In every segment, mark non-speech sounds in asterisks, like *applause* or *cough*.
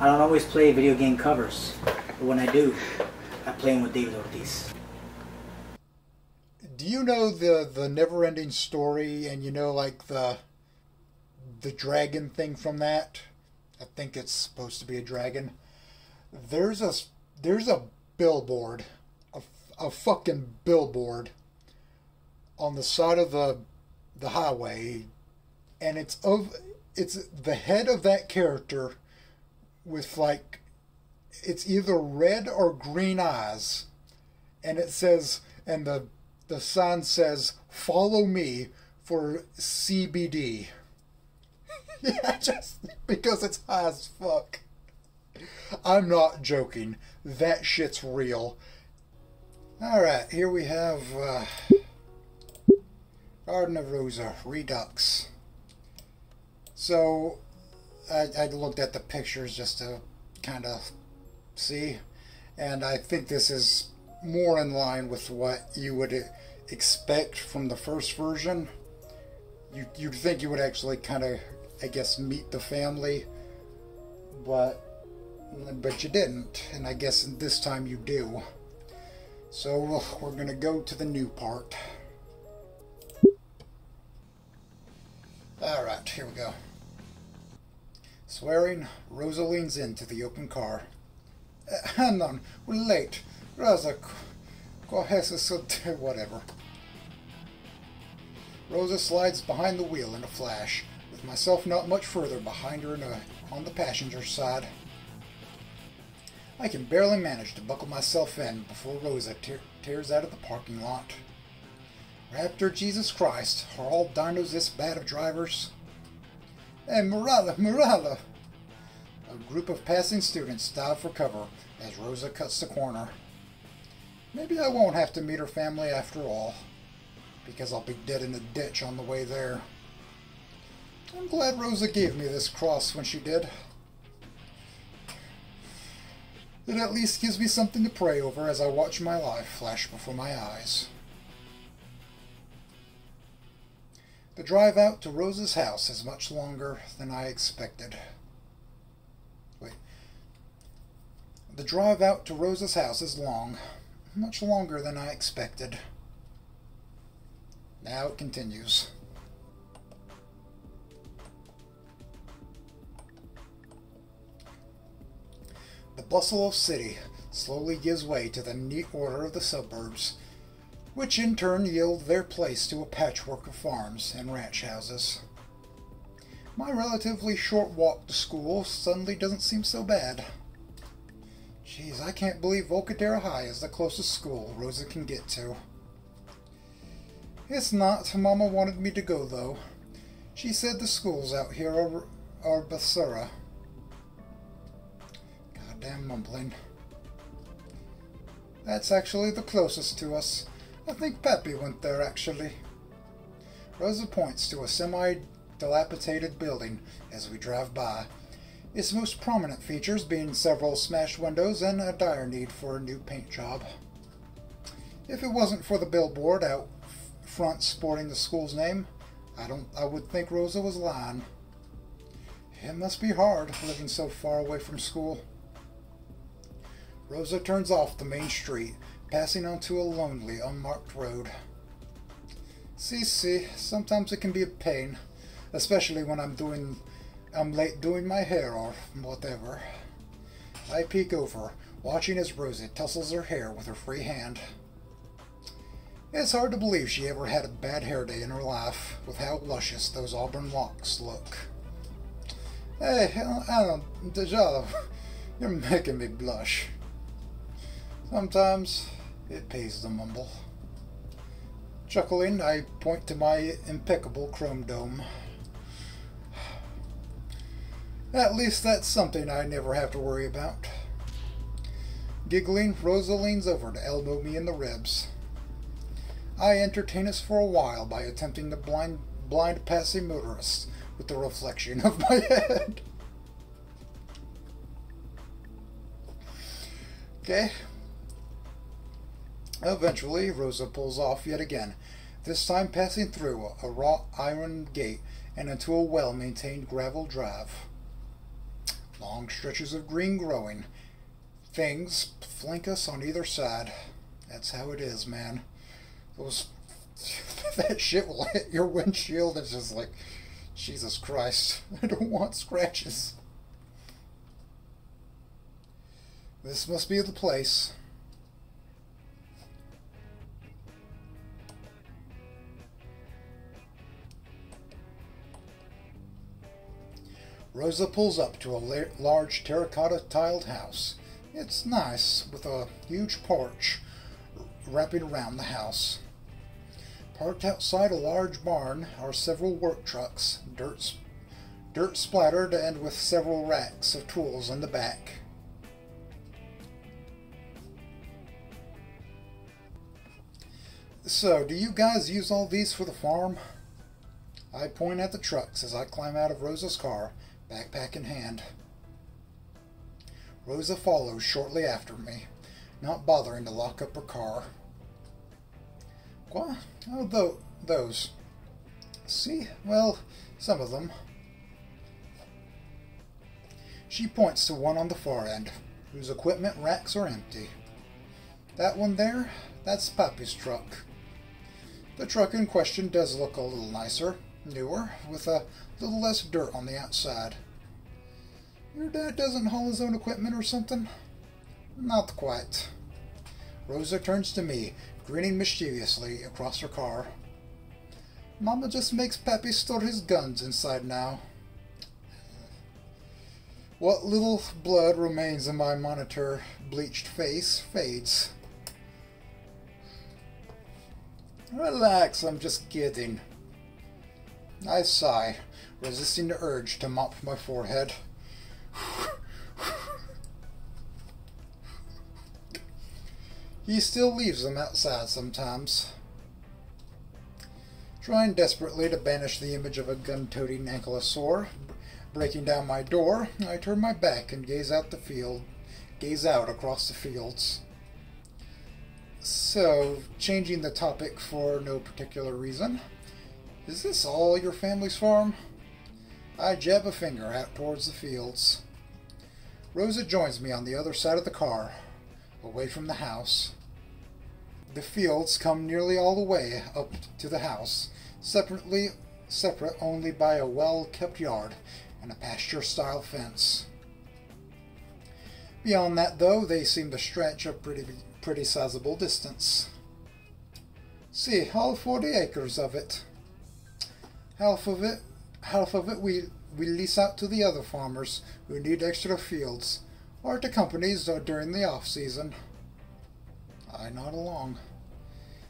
I don't always play video game covers, but when I do, I play them with David Ortiz. Do you know the the never ending story and you know like the the dragon thing from that? I think it's supposed to be a dragon. There's a there's a billboard, a, a fucking billboard on the side of the the highway and it's of it's the head of that character with like it's either red or green eyes and it says and the the sign says follow me for CBD *laughs* yeah just because it's high as fuck. I'm not joking. That shit's real. All right here we have uh, Garden of Rosa Redux. So I, I looked at the pictures just to kind of see, and I think this is more in line with what you would expect from the first version. You, you'd think you would actually kind of, I guess, meet the family, but but you didn't, and I guess this time you do. So uh, we're gonna go to the new part. All right, here we go. Swearing, Rosa leans into the open car. Uh, hang on, we're late. Rosa, *laughs* whatever. Rosa slides behind the wheel in a flash, with myself not much further behind her a, on the passenger side. I can barely manage to buckle myself in before Rosa te tears out of the parking lot. Raptor Jesus Christ, are all dinos this bad of drivers? Hey, Morala, Morala! A group of passing students dive for cover as Rosa cuts the corner. Maybe I won't have to meet her family after all, because I'll be dead in the ditch on the way there. I'm glad Rosa gave me this cross when she did. It at least gives me something to pray over as I watch my life flash before my eyes. The drive out to Rose's house is much longer than I expected. Wait. The drive out to Rose's house is long, much longer than I expected. Now it continues. The bustle of city slowly gives way to the neat order of the suburbs which in turn yield their place to a patchwork of farms and ranch houses. My relatively short walk to school suddenly doesn't seem so bad. Geez, I can't believe Volcadera High is the closest school Rosa can get to. It's not. Mama wanted me to go, though. She said the schools out here are, are Basura. Goddamn mumbling. That's actually the closest to us. I think Peppy went there, actually. Rosa points to a semi-dilapidated building as we drive by, its most prominent features being several smashed windows and a dire need for a new paint job. If it wasn't for the billboard out front sporting the school's name, I don't I would think Rosa was lying. It must be hard living so far away from school. Rosa turns off the main street passing onto a lonely, unmarked road. See, see, sometimes it can be a pain, especially when I'm doing, I'm late doing my hair or whatever. I peek over, watching as Rosie tussles her hair with her free hand. It's hard to believe she ever had a bad hair day in her life, with how luscious those auburn locks look. Hey, I don't, Dejala, *laughs* you're making me blush. Sometimes it pays to mumble. Chuckling, I point to my impeccable chrome dome. At least that's something I never have to worry about. Giggling, Rosa leans over to elbow me in the ribs. I entertain us for a while by attempting to blind, blind passing motorists with the reflection of my *laughs* head. Okay, Eventually, Rosa pulls off yet again, this time passing through a wrought iron gate and into a well-maintained gravel drive. Long long stretches of green growing. Things flank us on either side. That's how it is, man. Those *laughs* that shit will hit your windshield. It's just like, Jesus Christ, *laughs* I don't want scratches. This must be the place. Rosa pulls up to a large terracotta tiled house. It's nice, with a huge porch wrapping around the house. Parked outside a large barn are several work trucks, dirt, dirt splattered and with several racks of tools in the back. So, do you guys use all these for the farm? I point at the trucks as I climb out of Rosa's car backpack in hand. Rosa follows shortly after me, not bothering to lock up her car. What? Oh, th those. See? Well, some of them. She points to one on the far end, whose equipment racks are empty. That one there, that's Papi's truck. The truck in question does look a little nicer, newer, with a little less dirt on the outside. Your dad doesn't haul his own equipment or something? Not quite. Rosa turns to me, grinning mischievously across her car. Mama just makes Papi store his guns inside now. What little blood remains in my monitor bleached face fades. Relax, I'm just kidding. I sigh, resisting the urge to mop my forehead. he still leaves them outside sometimes. Trying desperately to banish the image of a gun-toting ankylosaur breaking down my door, I turn my back and gaze out the field, gaze out across the fields. So, changing the topic for no particular reason. Is this all your family's farm? I jab a finger out towards the fields. Rosa joins me on the other side of the car, away from the house. The fields come nearly all the way up to the house, separately separate only by a well-kept yard and a pasture-style fence. Beyond that, though, they seem to stretch a pretty, pretty sizable distance. See, all 40 acres of it. Half of it half of it we, we lease out to the other farmers who need extra fields, or to companies uh, during the off-season. I nod along.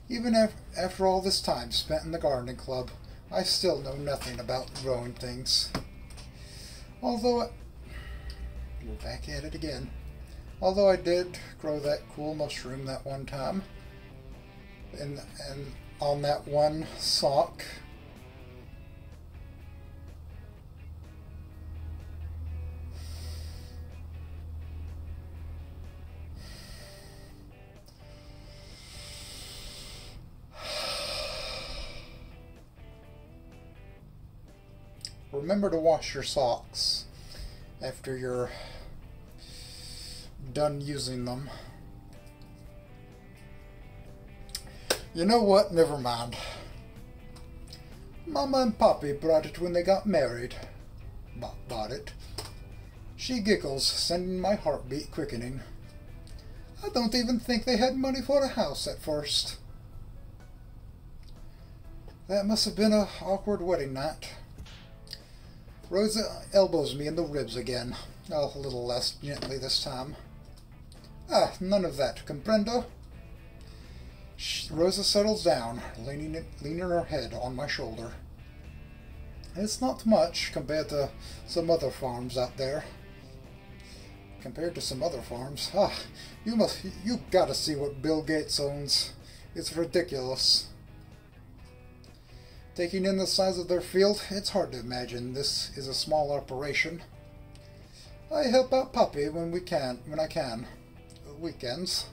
Even af after all this time spent in the gardening club, I still know nothing about growing things. Although, I, we're back at it again. Although I did grow that cool mushroom that one time, and, and on that one sock remember to wash your socks after you're done using them. You know what? Never mind. Mama and Poppy brought it when they got married. Bought it. She giggles, sending my heartbeat quickening. I don't even think they had money for a house at first. That must have been a awkward wedding night. Rosa elbows me in the ribs again, a little less gently this time. Ah, none of that, comprendo? Rosa settles down, leaning, leaning her head on my shoulder. It's not much compared to some other farms out there. Compared to some other farms. Ah, you must, you gotta see what Bill Gates owns. It's ridiculous. Taking in the size of their field, it's hard to imagine this is a small operation. I help out Puppy when we can, when I can. Weekends.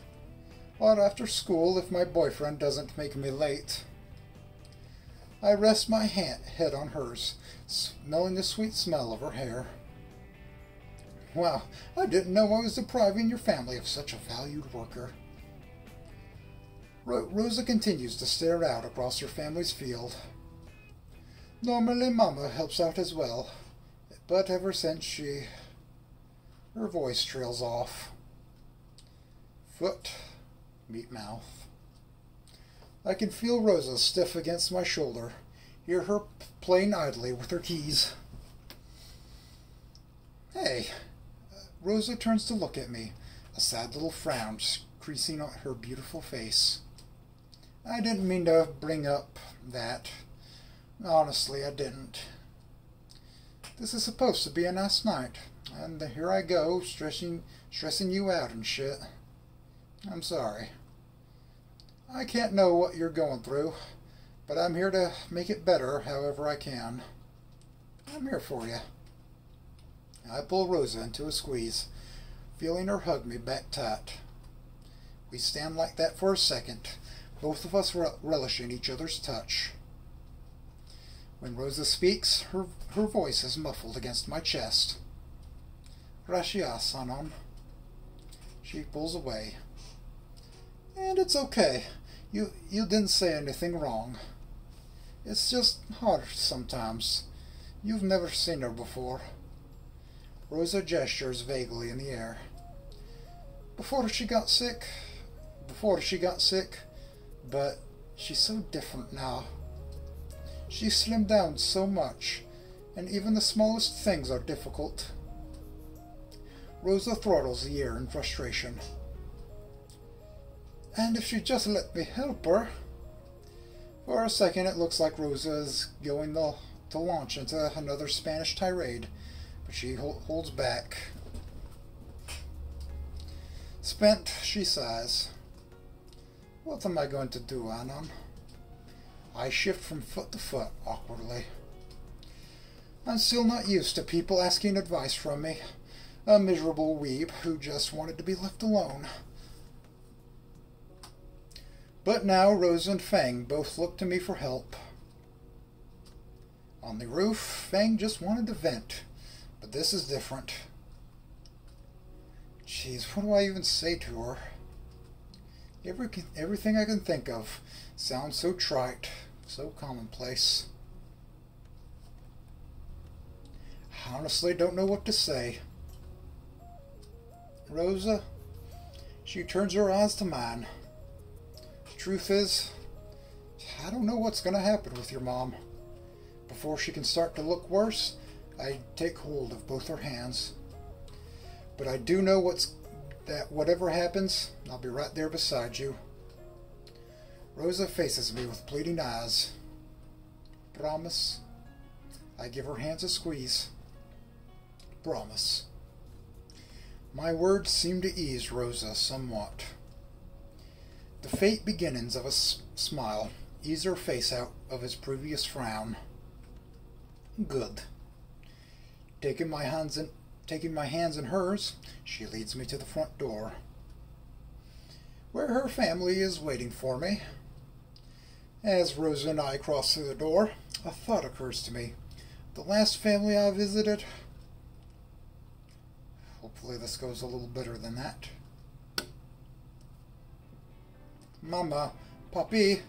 Or after school if my boyfriend doesn't make me late. I rest my hand, head on hers, smelling the sweet smell of her hair. Wow, I didn't know I was depriving your family of such a valued worker. Ro- Rosa continues to stare out across her family's field. Normally, Mama helps out as well, but ever since she. Her voice trails off. Foot, meet mouth. I can feel Rosa stiff against my shoulder, hear her playing idly with her keys. Hey, Rosa turns to look at me, a sad little frown creasing on her beautiful face. I didn't mean to bring up that. Honestly, I didn't. This is supposed to be a nice night, and here I go, stressing, stressing you out and shit. I'm sorry. I can't know what you're going through, but I'm here to make it better however I can. I'm here for you. I pull Rosa into a squeeze, feeling her hug me back tight. We stand like that for a second, both of us relishing each other's touch. When Rosa speaks, her, her voice is muffled against my chest. Gracias, Anon. She pulls away. And it's okay. You, you didn't say anything wrong. It's just hard sometimes. You've never seen her before. Rosa gestures vaguely in the air. Before she got sick, before she got sick, but she's so different now. She slimmed down so much, and even the smallest things are difficult. Rosa throttles the air in frustration. And if she just let me help her. For a second, it looks like Rosa is going to, to launch into another Spanish tirade but she holds back. Spent, she sighs. What am I going to do, Anon? I shift from foot to foot awkwardly. I'm still not used to people asking advice from me. A miserable weeb who just wanted to be left alone. But now Rose and Fang both look to me for help. On the roof, Fang just wanted to vent. But this is different. Jeez, what do I even say to her? Every, everything I can think of sounds so trite, so commonplace. I honestly don't know what to say. Rosa, she turns her eyes to mine. Truth is, I don't know what's going to happen with your mom. Before she can start to look worse, I take hold of both her hands. But I do know what's that whatever happens, I'll be right there beside you. Rosa faces me with pleading eyes. Promise. I give her hands a squeeze. Promise. My words seem to ease Rosa somewhat. The faint beginnings of a smile ease her face out of his previous frown. Good. Taking my hands in, taking my hands in hers, she leads me to the front door, where her family is waiting for me. As Rosa and I cross through the door, a thought occurs to me. The last family I visited. Hopefully, this goes a little better than that. Mama, papi,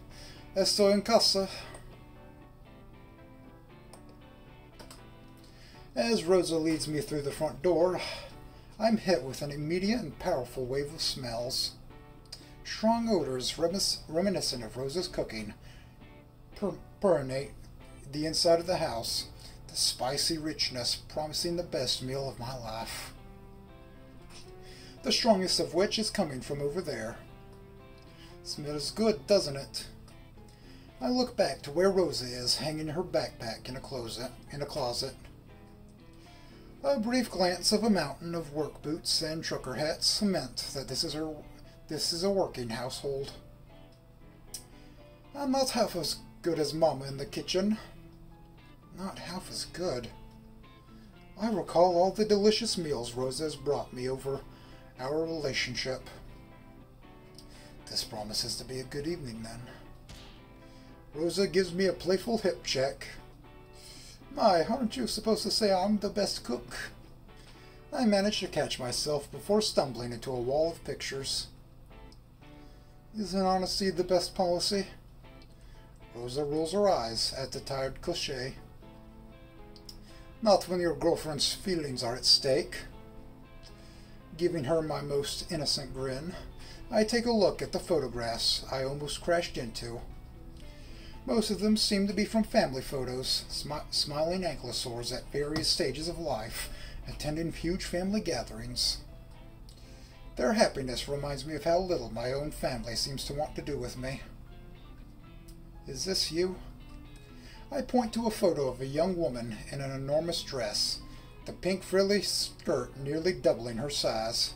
estoy en casa. As Rosa leads me through the front door, I'm hit with an immediate and powerful wave of smells. Strong odors reminiscent of Rosa's cooking per permeate the inside of the house, the spicy richness promising the best meal of my life. The strongest of which is coming from over there. Smells good, doesn't it? I look back to where Rosa is, hanging her backpack in a closet. In a closet. A brief glance of a mountain of work boots and trucker hats cement that this is a this is a working household. I'm not half as good as Mama in the kitchen. Not half as good. I recall all the delicious meals Rosa has brought me over our relationship. This promises to be a good evening then. Rosa gives me a playful hip check my, aren't you supposed to say I'm the best cook? I manage to catch myself before stumbling into a wall of pictures. Isn't honesty the best policy? Rosa rolls her eyes at the tired cliche. Not when your girlfriend's feelings are at stake. Giving her my most innocent grin, I take a look at the photographs I almost crashed into. Most of them seem to be from family photos, smi smiling ankylosaurs at various stages of life, attending huge family gatherings. Their happiness reminds me of how little my own family seems to want to do with me. Is this you? I point to a photo of a young woman in an enormous dress, the pink frilly skirt nearly doubling her size.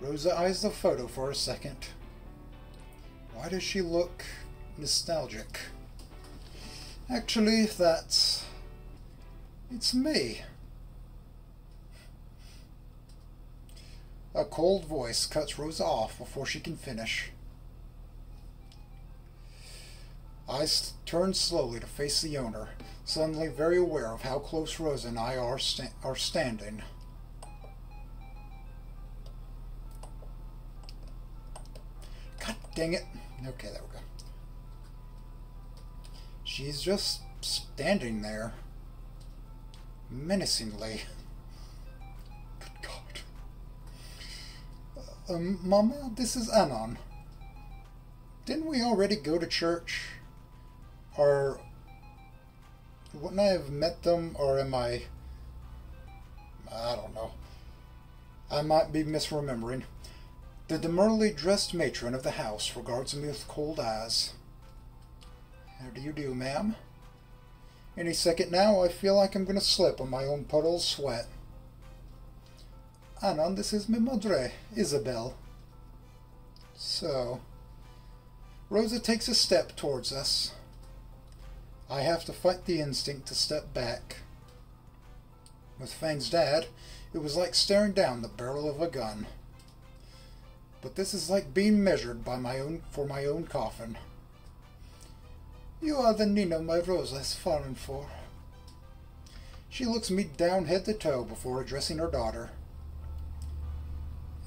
Rosa eyes the photo for a second. Why does she look nostalgic? Actually, that's... It's me. A cold voice cuts Rosa off before she can finish. I turn slowly to face the owner, suddenly very aware of how close Rosa and I are, sta are standing. God dang it. Okay, there we go. She's just standing there, menacingly. Um, Mama, this is Anon. Didn't we already go to church? Or wouldn't I have met them, or am I... I don't know. I might be misremembering. The demurely dressed matron of the house regards me with cold eyes. How do you do, ma'am? Any second now, I feel like I'm going to slip on my own puddle of sweat. Anon, this is mi madre, Isabel. So, Rosa takes a step towards us. I have to fight the instinct to step back. With Fang's dad, it was like staring down the barrel of a gun. But this is like being measured by my own for my own coffin. You are the Nina my Rosa has fallen for. She looks me down head to toe before addressing her daughter.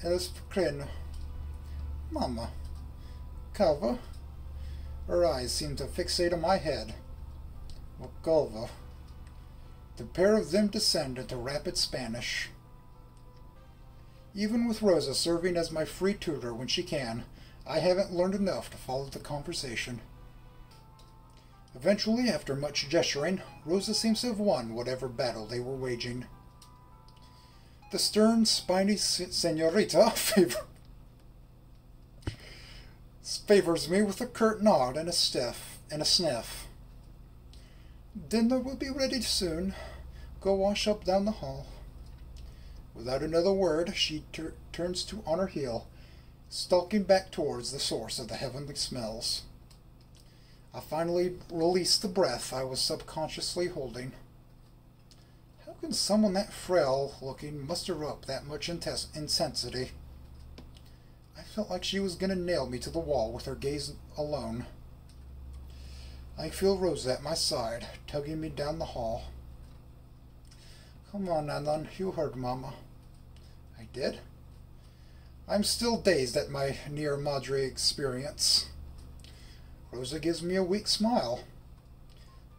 As for Mama, Kava, her eyes seem to fixate on my head. Moldova. The pair of them descend into rapid Spanish. Even with Rosa serving as my free tutor when she can, I haven't learned enough to follow the conversation. Eventually, after much gesturing, Rosa seems to have won whatever battle they were waging. The stern, spiny senorita *laughs* favor favors me with a curt nod and a stiff and a sniff. Dinner will be ready soon. Go wash up down the hall. Without another word, she turns to on her heel, stalking back towards the source of the heavenly smells. I finally release the breath I was subconsciously holding. Can someone that frail looking muster up that much intensity? I felt like she was going to nail me to the wall with her gaze alone. I feel Rosa at my side, tugging me down the hall. Come on, Anon, you heard Mama. I did? I'm still dazed at my near Madre experience. Rosa gives me a weak smile.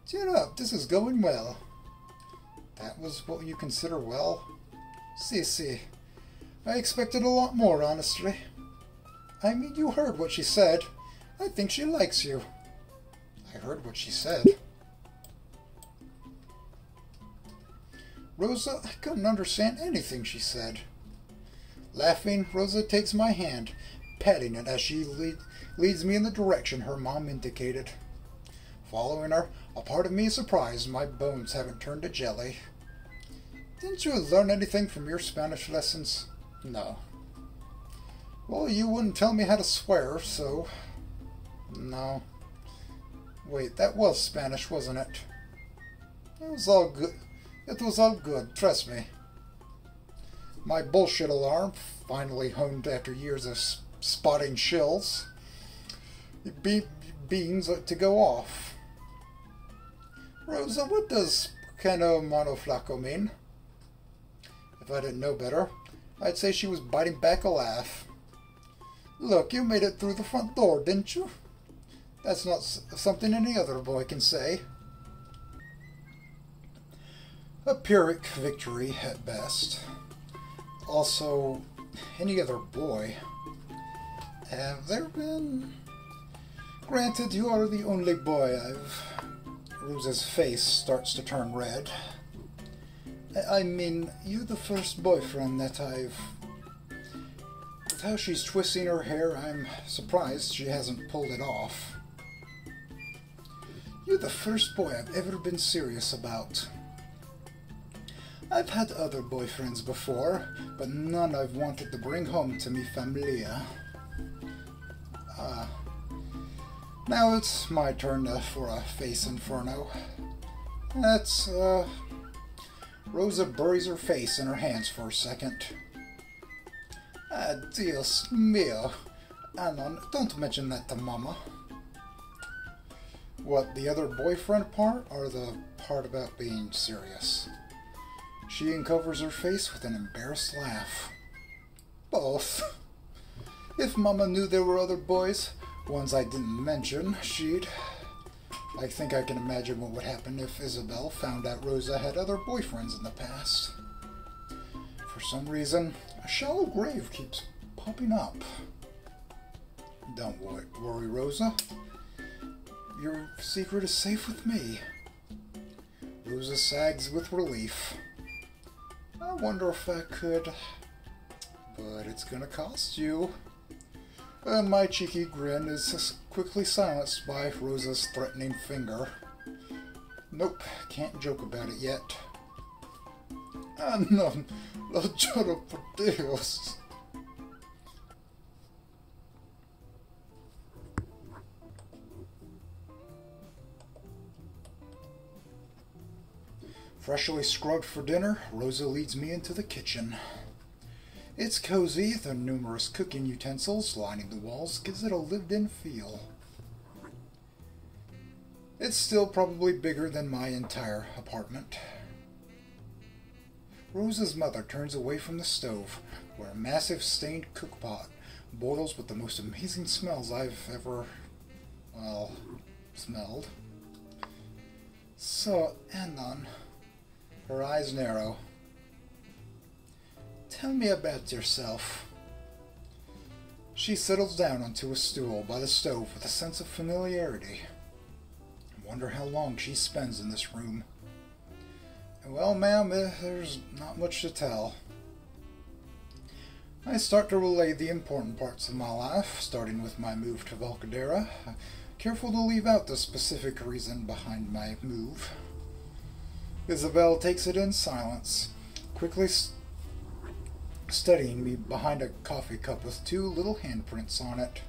Cheer up, this is going well. That was what you consider well? See, see. I expected a lot more, honestly. I mean, you heard what she said. I think she likes you. I heard what she said. Rosa, I couldn't understand anything she said. Laughing, Rosa takes my hand, patting it as she lead, leads me in the direction her mom indicated. Following her, a part of me is surprised my bones haven't turned to jelly. Didn't you learn anything from your Spanish lessons? No. Well, you wouldn't tell me how to swear, so... No. Wait, that was Spanish, wasn't it? It was all good. It was all good, trust me. My bullshit alarm, finally honed after years of spotting shells, be beans to go off. Rosa, what does cano monoflaco mean? If I didn't know better, I'd say she was biting back a laugh. Look, you made it through the front door, didn't you? That's not something any other boy can say. A Pyrrhic victory at best. Also, any other boy. Have there been... Granted, you are the only boy I've... Rosa's face starts to turn red. I mean, you're the first boyfriend that I've... With how she's twisting her hair, I'm surprised she hasn't pulled it off. You're the first boy I've ever been serious about. I've had other boyfriends before, but none I've wanted to bring home to me familia. Uh, now it's my turn to, for a face inferno. That's, uh, Rosa buries her face in her hands for a second. Ah, Dios mío. Anon, don't mention that to Mama. What, the other boyfriend part, or the part about being serious? She uncovers her face with an embarrassed laugh. Both. *laughs* If Mama knew there were other boys, ones I didn't mention, she'd... I think I can imagine what would happen if Isabel found out Rosa had other boyfriends in the past. For some reason, a shallow grave keeps popping up. Don't worry, Rosa. Your secret is safe with me. Rosa sags with relief. I wonder if I could... But it's gonna cost you. And my cheeky grin is quickly silenced by Rosa's threatening finger. Nope, can't joke about it yet. Ah, no, no lloro por Dios. Freshly scrubbed for dinner, Rosa leads me into the kitchen. It's cozy, the numerous cooking utensils lining the walls gives it a lived-in feel. It's still probably bigger than my entire apartment. Rosa's mother turns away from the stove, where a massive stained cookpot boils with the most amazing smells I've ever, well, smelled. So, Anon, her eyes narrow, Tell me about yourself. She settles down onto a stool by the stove with a sense of familiarity. I wonder how long she spends in this room. Well, ma'am, eh, there's not much to tell. I start to relay the important parts of my life, starting with my move to Volcadera, careful to leave out the specific reason behind my move. Isabel takes it in silence, quickly studying me behind a coffee cup with two little handprints on it.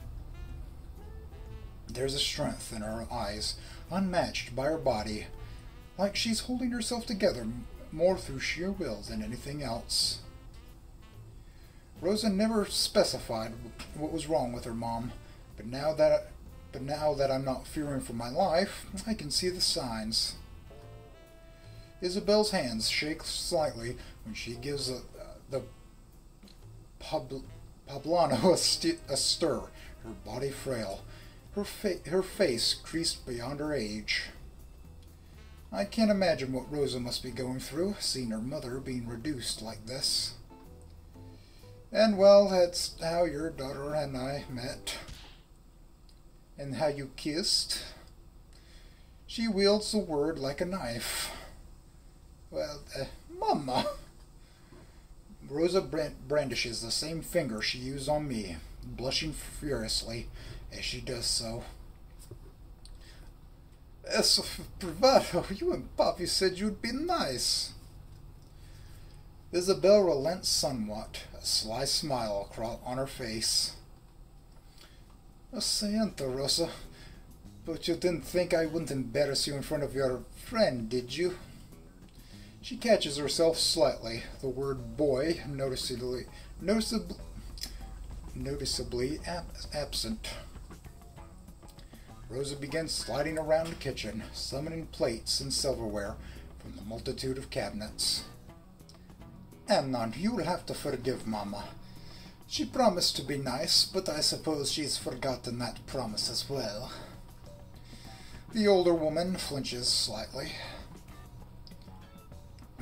There's a strength in her eyes, unmatched by her body, like she's holding herself together more through sheer will than anything else. Rosa never specified what was wrong with her mom, but now that but now that I'm not fearing for my life, I can see the signs. Isabel's hands shake slightly when she gives a, the Pab- Poblano *laughs* a, a stir, her body frail, her, fa- her face creased beyond her age. I can't imagine what Rosa must be going through, seeing her mother being reduced like this. And well, that's how your daughter and I met. And how you kissed. She wields the word like a knife. Well, uh, Mama. *laughs* Rosa brandishes the same finger she used on me, blushing furiously as she does so. As Eso bravado, you and Poppy said you'd be nice. Isabel relents somewhat, a sly smile on her face. Santa Rosa, but you didn't think I wouldn't embarrass you in front of your friend, did you? She catches herself slightly, the word boy noticeably, noticeably, noticeably ab absent. Rosa begins sliding around the kitchen, summoning plates and silverware from the multitude of cabinets. Anon, you'll have to forgive Mama. She promised to be nice, but I suppose she's forgotten that promise as well. The older woman flinches slightly.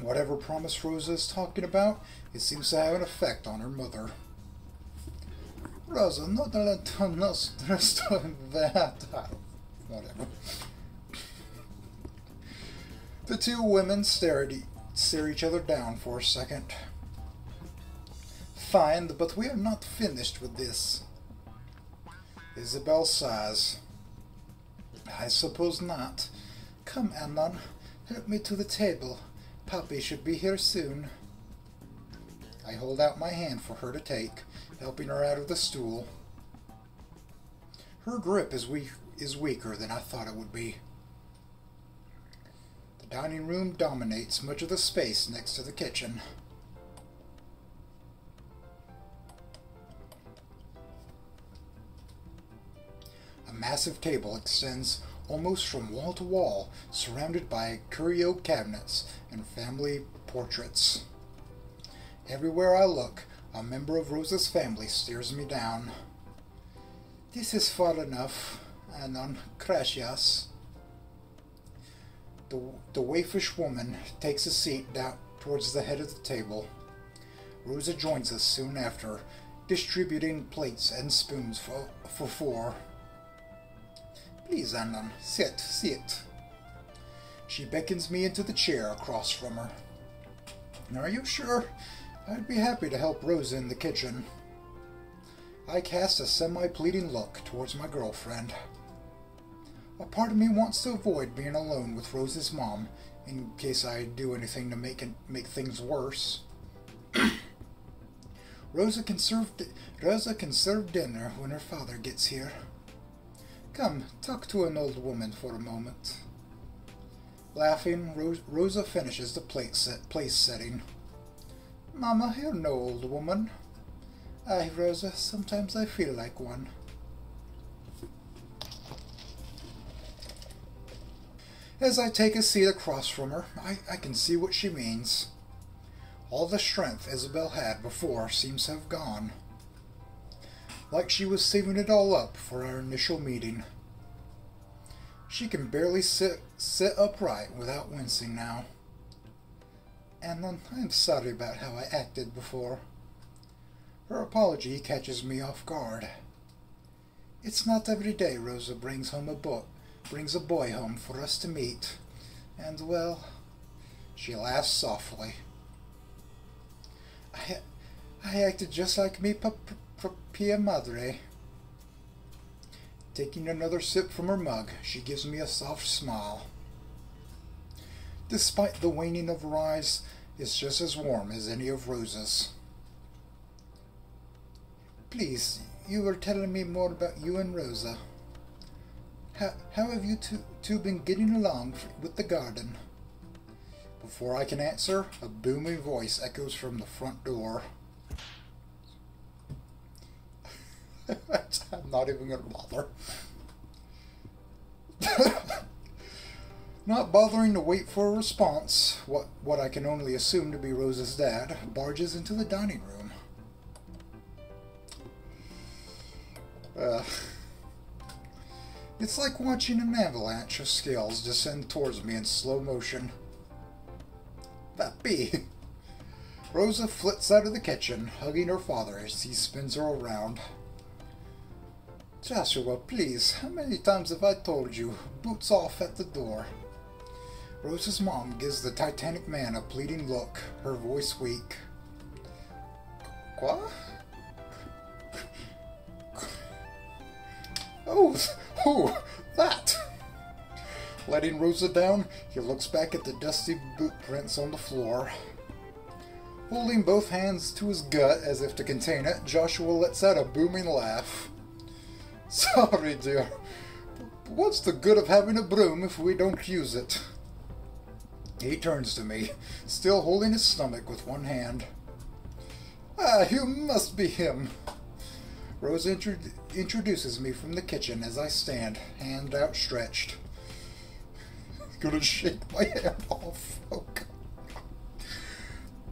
Whatever promise Rosa is talking about, it seems to have an effect on her mother. Rosa, not let us that. *laughs* Whatever. The two women stare at e stare each other down for a second. Fine, but we are not finished with this. Isabel sighs. I suppose not. Come, Anon, help me to the table. Papi should be here soon. I hold out my hand for her to take, helping her out of the stool. Her grip is weak is weaker than I thought it would be. The dining room dominates much of the space next to the kitchen. A massive table extends almost from wall to wall, surrounded by curio cabinets and family portraits. Everywhere I look, a member of Rosa's family stares me down. This is far enough, Anon Crashias. The, the waifish woman takes a seat down towards the head of the table. Rosa joins us soon after, distributing plates and spoons for, for four. Please, Anon, sit, sit. She beckons me into the chair across from her. Are you sure? I'd be happy to help Rosa in the kitchen. I cast a semi-pleading look towards my girlfriend. A part of me wants to avoid being alone with Rose's mom, in case I do anything to make it, make things worse. *coughs* Rosa can serve Rosa can serve dinner when her father gets here. Come, talk to an old woman for a moment. Laughing, Rosa finishes the plate set, place setting. Mama, you're no old woman. Aye, Rosa, sometimes I feel like one. As I take a seat across from her, I, I can see what she means. All the strength Isabel had before seems to have gone. Like she was saving it all up for our initial meeting. She can barely sit, sit upright without wincing now. And I'm sorry about how I acted before. Her apology catches me off guard. It's not every day Rosa brings home a book brings a boy home for us to meet. And, well, she laughs softly. I, I acted just like me propia madre. Taking another sip from her mug, she gives me a soft smile. Despite the waning of her eyes, it's just as warm as any of Rosa's. Please, you were telling me more about you and Rosa. How, how have you two, two been getting along with the garden? Before I can answer, a booming voice echoes from the front door. *laughs* I'm not even going to bother. *laughs* not bothering to wait for a response, what, what I can only assume to be Rosa's dad barges into the dining room. Uh, it's like watching an avalanche of scales descend towards me in slow motion. That be. *laughs* Rosa flits out of the kitchen, hugging her father as he spins her around. Joshua, please, how many times have I told you? Boots off at the door. Rosa's mom gives the Titanic man a pleading look, her voice weak. Quoi? *laughs* Oh, oh, that! Letting Rosa down, he looks back at the dusty boot prints on the floor. Holding both hands to his gut as if to contain it, Joshua lets out a booming laugh. *laughs* Sorry, dear. What's the good of having a broom if we don't use it? He turns to me, still holding his stomach with one hand. Ah, you must be him. Rose intro introduces me from the kitchen as I stand, hand outstretched. Gonna shake my hand off. Oh, God.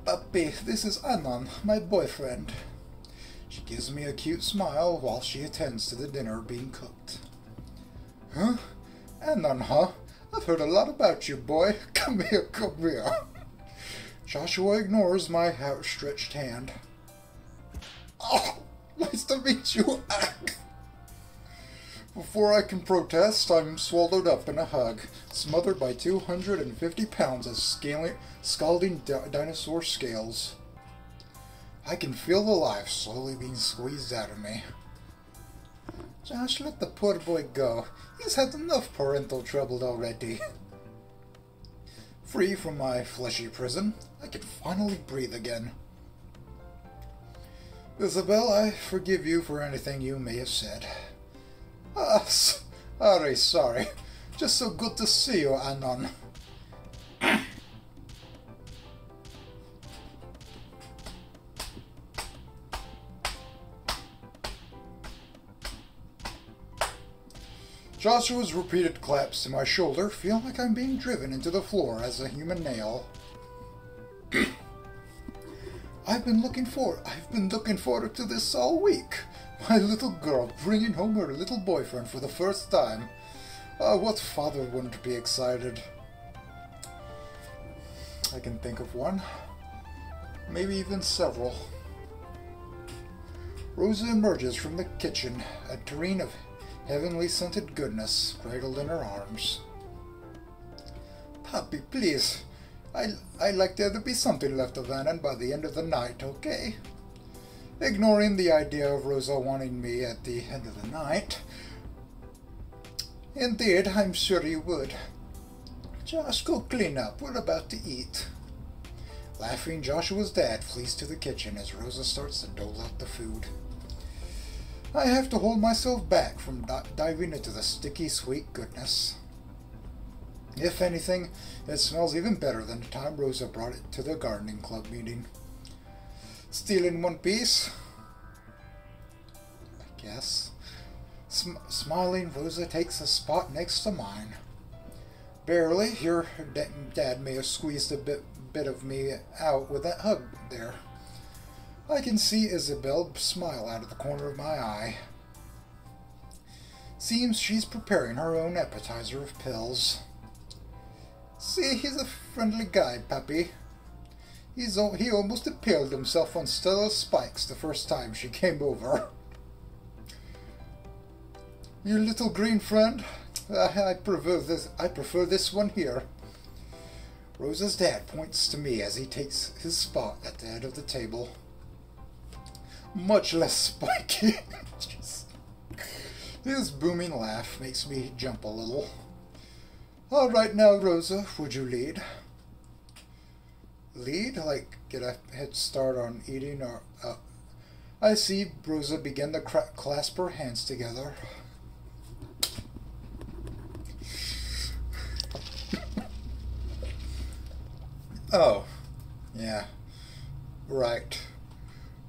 puppy, this is Anon, my boyfriend. Gives me a cute smile while she attends to the dinner being cooked. Huh? Anon, huh? I've heard a lot about you, boy. *laughs* Come here, come here. Joshua ignores my outstretched hand. Oh, nice to meet you. Before I can protest, I'm swallowed up in a hug, smothered by 250 pounds of scaling, scalding di dinosaur scales. I can feel the life slowly being squeezed out of me. Josh, let the poor boy go. He's had enough parental trouble already. Free from my fleshy prison, I can finally breathe again. Isabel, I forgive you for anything you may have said. Ah, sorry, sorry. Just so good to see you, Anon. Joshua's repeated claps to my shoulder feel like I'm being driven into the floor as a human nail. *clears throat* I've been looking for I've been looking forward to this all week. My little girl bringing home her little boyfriend for the first time. Uh, what father wouldn't be excited? I can think of one. Maybe even several. Rosa emerges from the kitchen, a tureen of heavenly scented goodness cradled in her arms. Papi, please. I, I'd like there to be something left of Anon by the end of the night, okay? ignoring the idea of Rosa wanting me at the end of the night. Indeed, I'm sure you would. Just go clean up. We're about to eat. Laughing, Joshua's dad flees to the kitchen as Rosa starts to dole out the food. I have to hold myself back from diving into the sticky, sweet goodness. If anything, it smells even better than the time Rosa brought it to the gardening club meeting. Still in one piece. I guess. Sm smiling, Rosa takes a spot next to mine. Barely. Your dad may have squeezed a bit, bit of me out with that hug there. I can see Isabel smile out of the corner of my eye. Seems she's preparing her own appetizer of pills. See, he's a friendly guy, Papi. He's, he almost impaled himself on Stella's spikes the first time she came over. Your little green friend? I, I prefer this. I prefer this one here. Rosa's dad points to me as he takes his spot at the head of the table. Much less spiky. *laughs* his booming laugh makes me jump a little. All right now, Rosa, would you lead? lead, like get a head start on eating, or uh, I see Rosa begin to clasp her hands together. oh, yeah, right.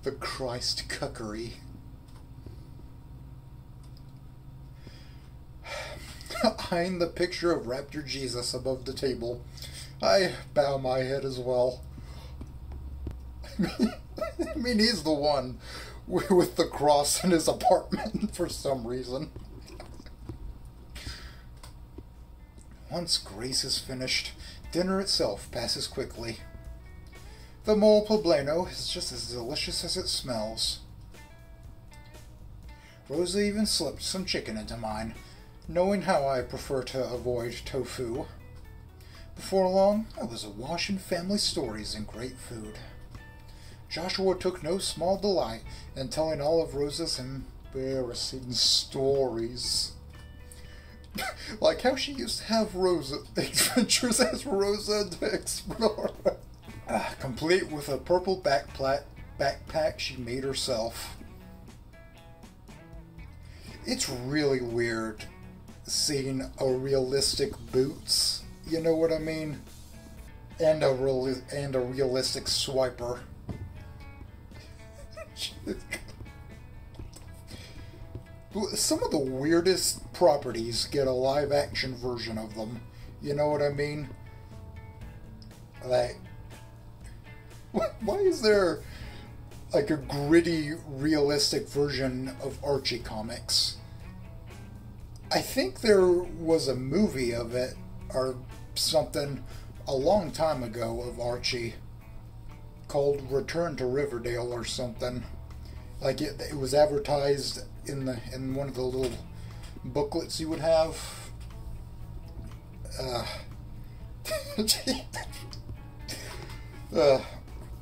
The Christ cuckery. Eyeing the picture of Raptor Jesus above the table, I bow my head as well. I mean, *laughs* he's the one with the cross in his apartment *laughs* for some reason. Once grace is finished, dinner itself passes quickly. The mole poblano is just as delicious as it smells. Rosa even slipped some chicken into mine, knowing how I prefer to avoid tofu. Before long, I was awash in family stories and great food. Joshua took no small delight in telling all of Rosa's embarrassing stories. *laughs* like how she used to have Rosa *laughs* adventures as Rosa the Explorer. Uh, complete with a purple backpack, backpack she made herself. It's really weird seeing a realistic boots you know what I mean? And a real and a realistic swiper. *laughs* Some of the weirdest properties get a live action version of them. You know what I mean? Like *laughs* why is there like a gritty, realistic version of Archie comics? I think there was a movie of it or something a long time ago of Archie called Return to Riverdale or something. Like it, it was advertised in the in one of the little booklets you would have. Uh, *laughs* uh,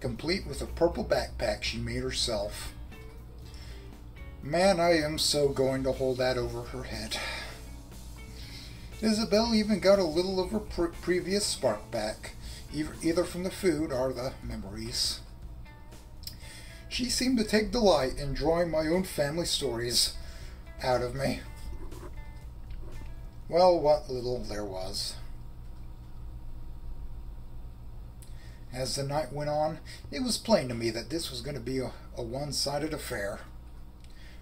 complete with a purple backpack she made herself. Man, I am so going to hold that over her head. Isabel even got a little of her pre- previous spark back, either from the food or the memories. She seemed to take delight in drawing my own family stories out of me. Well, what little there was. As the night went on, it was plain to me that this was going to be a, a one sided affair.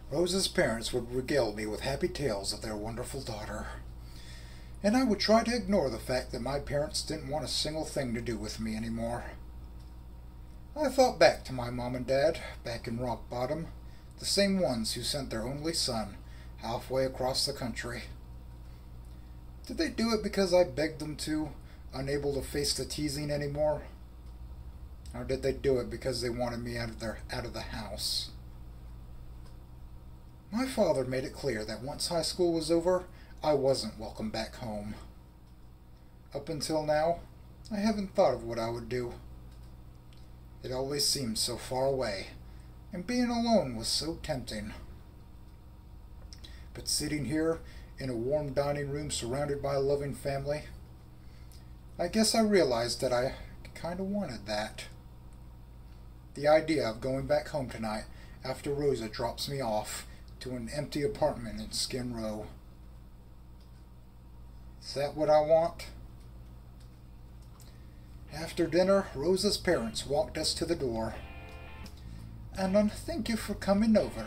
Rosa's parents would regale me with happy tales of their wonderful daughter and I would try to ignore the fact that my parents didn't want a single thing to do with me anymore. I thought back to my mom and dad, back in Rock Bottom, the same ones who sent their only son halfway across the country. Did they do it because I begged them to, unable to face the teasing anymore? Or did they do it because they wanted me out of their out of the house? My father made it clear that once high school was over, I wasn't welcome back home. Up until now, I haven't thought of what I would do. It always seemed so far away, and being alone was so tempting. But sitting here in a warm dining room surrounded by a loving family, I guess I realized that I kind of wanted that. The idea of going back home tonight after Rosa drops me off to an empty apartment in Skin Row is that what I want? After dinner, Rosa's parents walked us to the door. And thank you for coming over.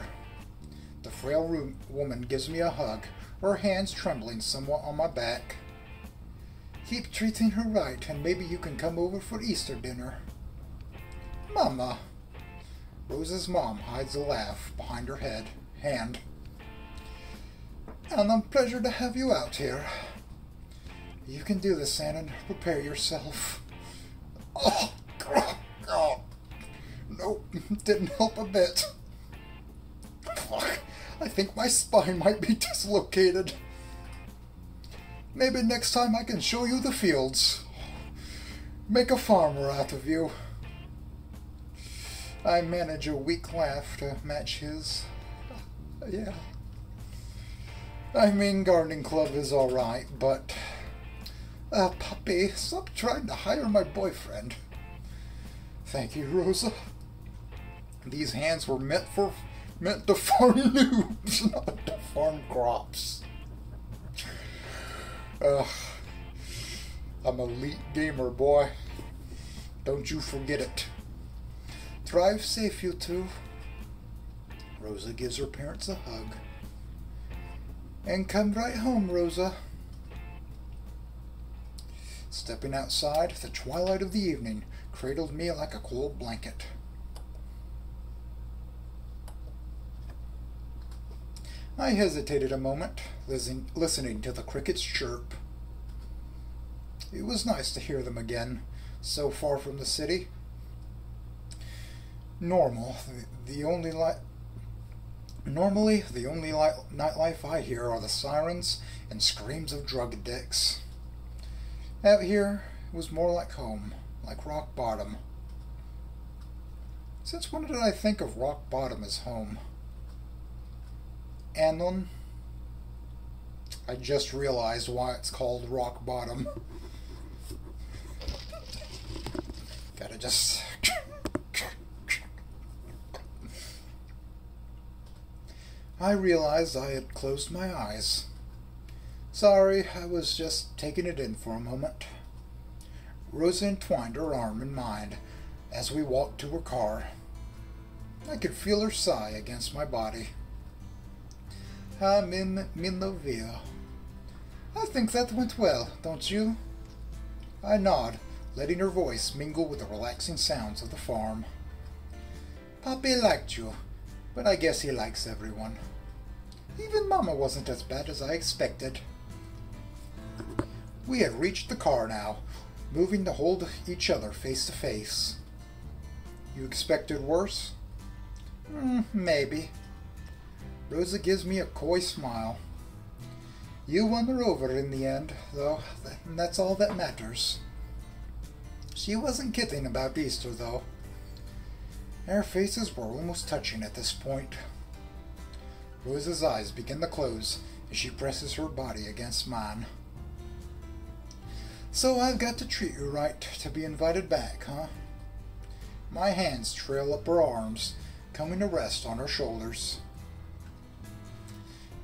The frail room woman gives me a hug, her hands trembling somewhat on my back. Keep treating her right, and maybe you can come over for Easter dinner. Mama. Rose's mom hides a laugh behind her head, hand. And a pleasure to have you out here. You can do this, Shannon. Prepare yourself. Oh, God. Oh. Nope, didn't help a bit. Fuck, I think my spine might be dislocated. Maybe next time I can show you the fields. Make a farmer out of you. I manage a weak laugh to match his. Yeah. I mean, gardening club is alright, but uh, Papi, stop trying to hire my boyfriend. Thank you, Rosa. These hands were meant for meant to farm *laughs* noobs, not to farm crops. Ugh. I'm elite gamer, boy. Don't you forget it. Drive safe, you two. Rosa gives her parents a hug. And come right home, Rosa. Stepping outside, the twilight of the evening cradled me like a cold blanket. I hesitated a moment, listening to the crickets chirp. It was nice to hear them again, so far from the city. Normal, the, the only light. Normally, the only light, nightlife I hear are the sirens and screams of drug addicts. Out here it was more like home, like rock bottom. Since when did I think of rock bottom as home? And I just realized why it's called rock bottom. *laughs* Gotta just. I realized I had closed my eyes. Sorry, I was just taking it in for a moment. Rosa entwined her arm in mine as we walked to her car. I could feel her sigh against my body. I'm in Minovia. I think that went well, don't you? I nod, letting her voice mingle with the relaxing sounds of the farm. Papi liked you, but I guess he likes everyone. Even Mama wasn't as bad as I expected. We had reached the car now, moving to hold each other face to face. You expected worse? Mm, maybe. Rosa gives me a coy smile. You won her over in the end, though, and that's all that matters. She wasn't kidding about Easter, though. Our faces were almost touching at this point. Rosa's eyes begin to close as she presses her body against mine. So I've got to treat you right to be invited back, huh? My hands trail up her arms, coming to rest on her shoulders.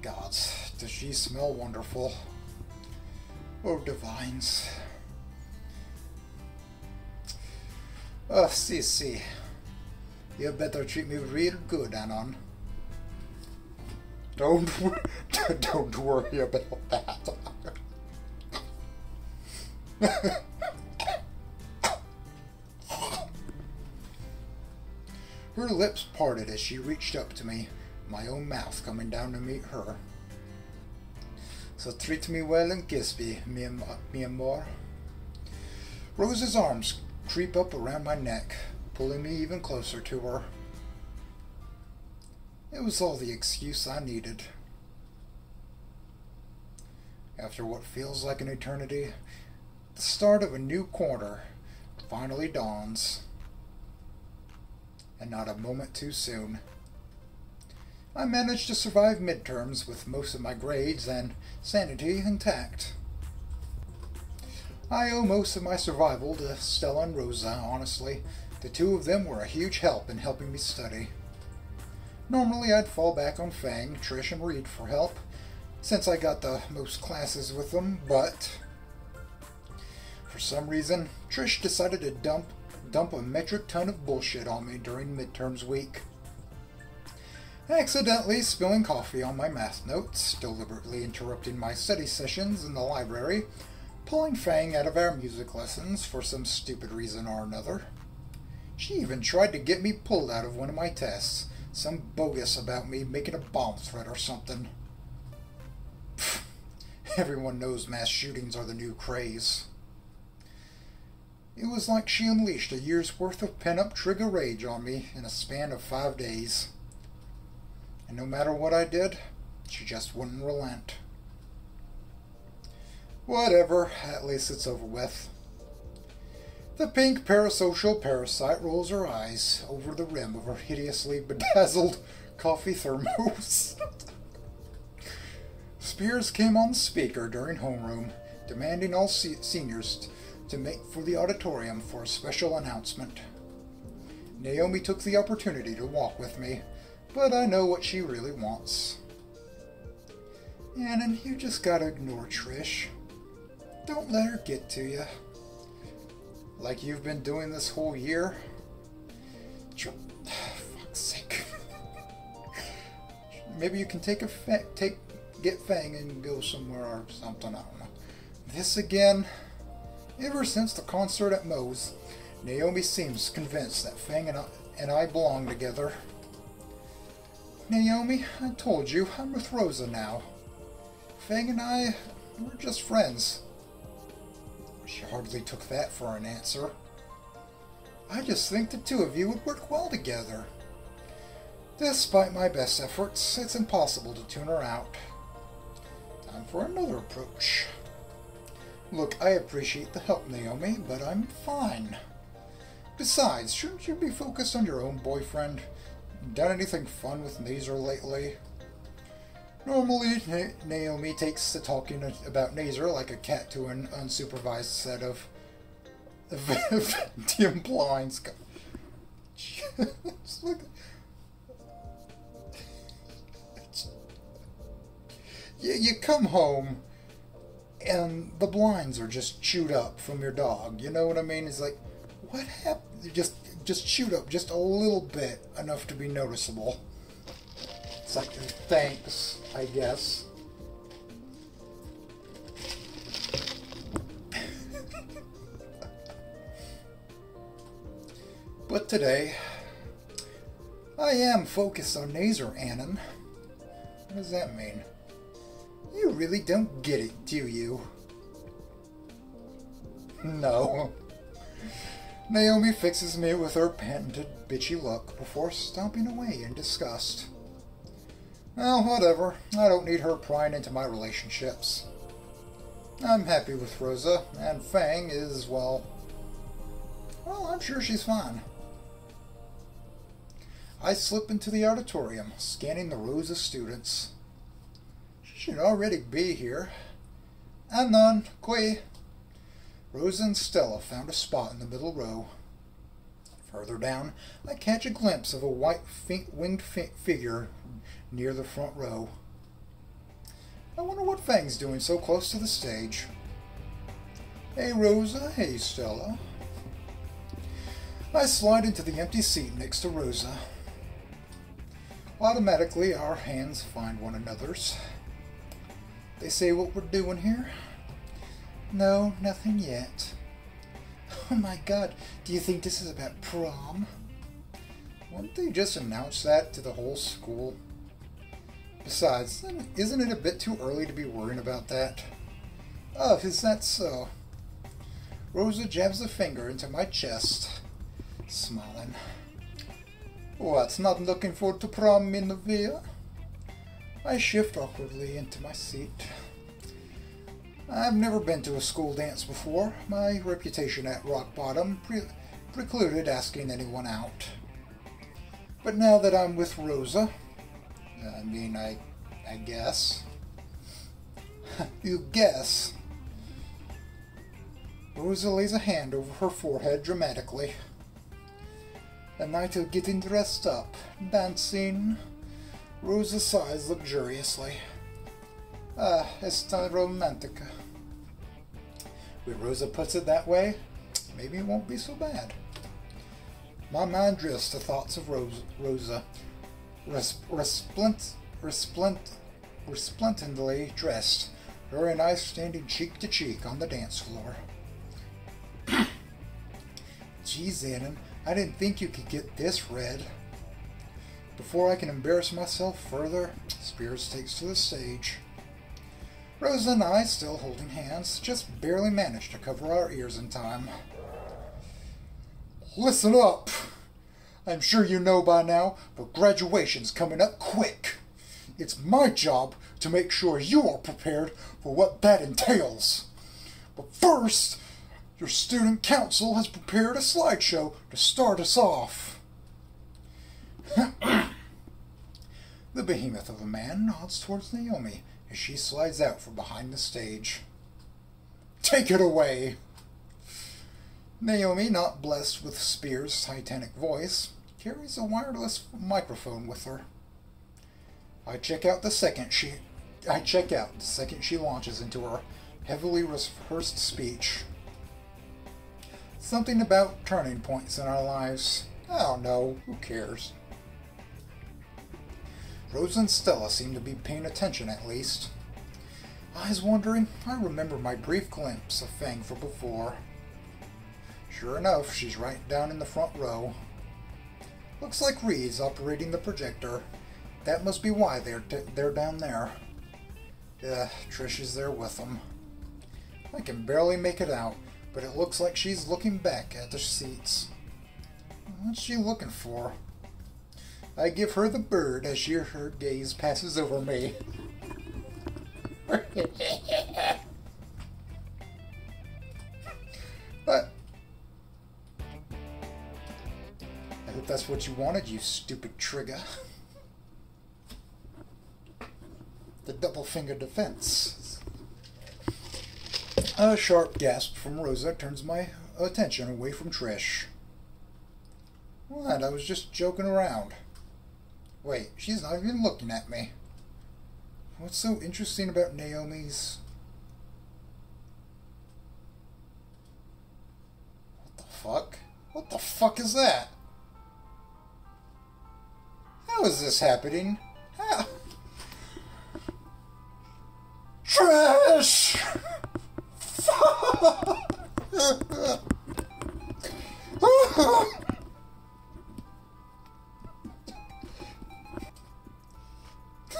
Gods, does she smell wonderful? Oh, divines. Ah, oh, see, see. You better treat me real good, Anon. Don't, *laughs* don't worry about that. Her lips parted as she reached up to me, my own mouth coming down to meet her. So treat me well and kiss me, mi, mi amor. Rose's arms creep up around my neck, pulling me even closer to her. It was all the excuse I needed. After what feels like an eternity, the start of a new quarter finally dawns. And not a moment too soon. I managed to survive midterms with most of my grades and sanity intact. I owe most of my survival to Stella and Rosa, honestly. The two of them were a huge help in helping me study. Normally I'd fall back on Fang, Trish, and Reed for help, since I got the most classes with them, but for some reason, Trish decided to dump dump a metric ton of bullshit on me during midterms week. Accidentally spilling coffee on my math notes, deliberately interrupting my study sessions in the library, pulling Fang out of our music lessons for some stupid reason or another. She even tried to get me pulled out of one of my tests, some bogus about me making a bomb threat or something. Everyone knows mass shootings are the new craze. It was like she unleashed a year's worth of pent-up trigger rage on me in a span of five days. And no matter what I did, she just wouldn't relent. Whatever, at least it's over with. The pink parasocial parasite rolls her eyes over the rim of her hideously bedazzled coffee thermos. *laughs* Spears came on the speaker during homeroom, demanding all se seniors to make for the auditorium for a special announcement. Naomi took the opportunity to walk with me, but I know what she really wants. Anon, you just gotta ignore Trish. Don't let her get to you. Like you've been doing this whole year? *sighs* Fuck's sake. *laughs* Maybe you can take a take get Fang and go somewhere or something. I don't know. This again. Ever since the concert at Moe's, Naomi seems convinced that Fang and I, and I belong together. Naomi, I told you, I'm with Rosa now. Fang and I, we're just friends. She hardly took that for an answer. I just think the two of you would work well together. Despite my best efforts, it's impossible to tune her out. Time for another approach. Look, I appreciate the help, Naomi, but I'm fine. Besides, shouldn't you be focused on your own boyfriend? Done anything fun with Naser lately? Normally, Na Naomi takes to talking about Naser like a cat to an unsupervised set of Venetian blinds. you, you come home and the blinds are just chewed up from your dog. You know what I mean? It's like, what happened? Just, just chewed up just a little bit, enough to be noticeable. Like, thanks, I guess. But today, I am focused on Naser Anon. What does that mean? You really don't get it, do you? No. Naomi fixes me with her patented bitchy look before stomping away in disgust. Well, whatever. I don't need her prying into my relationships. I'm happy with Rosa, and Fang is, well... Well, I'm sure she's fine. I slip into the auditorium, scanning the rows of students. She should already be here. And none, Kui. Rosa and Stella found a spot in the middle row. Further down, I catch a glimpse of a white faint-winged figure near the front row. I wonder what Fang's doing so close to the stage. Hey Rosa, hey Stella. I slide into the empty seat next to Rosa. Automatically, our hands find one another's. They say what we're doing here? No, nothing yet. Oh my god, do you think this is about prom? Wouldn't they just announce that to the whole school? Besides, isn't it a bit too early to be worrying about that? Oh, is that so? Rosa jabs a finger into my chest, smiling. What's not looking forward to prom, Minervia? I shift awkwardly into my seat. I've never been to a school dance before. My reputation at rock bottom pre precluded asking anyone out. But now that I'm with Rosa, I mean, I, I guess. *laughs* you guess. Rosa lays a hand over her forehead dramatically. The night of getting dressed up, dancing. Rosa sighs luxuriously. Ah, esta romantica. When Rosa puts it that way, maybe it won't be so bad. My mind drifts to thoughts of Rosa resplendent, resplendent, resplendently dressed, her and I standing cheek to cheek on the dance floor. *coughs* Geez, Anon, I didn't think you could get this red. Before I can embarrass myself further, Spears takes to the stage. Rosa and I, still holding hands, just barely managed to cover our ears in time. Listen up! I'm sure you know by now, but graduation's coming up quick. It's my job to make sure you are prepared for what that entails. But first, your student council has prepared a slideshow to start us off. *coughs* the behemoth of a man nods towards Naomi as she slides out from behind the stage. Take it away! Naomi, not blessed with Spears' titanic voice, carries a wireless microphone with her. I check out the second she I check out the second she launches into her heavily rehearsed speech. Something about turning points in our lives. Oh no, who cares? Rose and Stella seem to be paying attention at least. I was wondering, I remember my brief glimpse of Fang from before. Sure enough, she's right down in the front row. Looks like Reed's operating the projector. That must be why they're, they're down there. Yeah, Trish is there with them. I can barely make it out, but it looks like she's looking back at the seats. What's she looking for? I give her the bird as she, her gaze passes over me. *laughs* but I hope that's what you wanted, you stupid trigger. the double finger defense. A sharp gasp from Rosa turns my attention away from Trish. What? I was just joking around. Wait, she's not even looking at me. What's so interesting about Naomi's... What the fuck? What the fuck is that? How is this happening? Trash!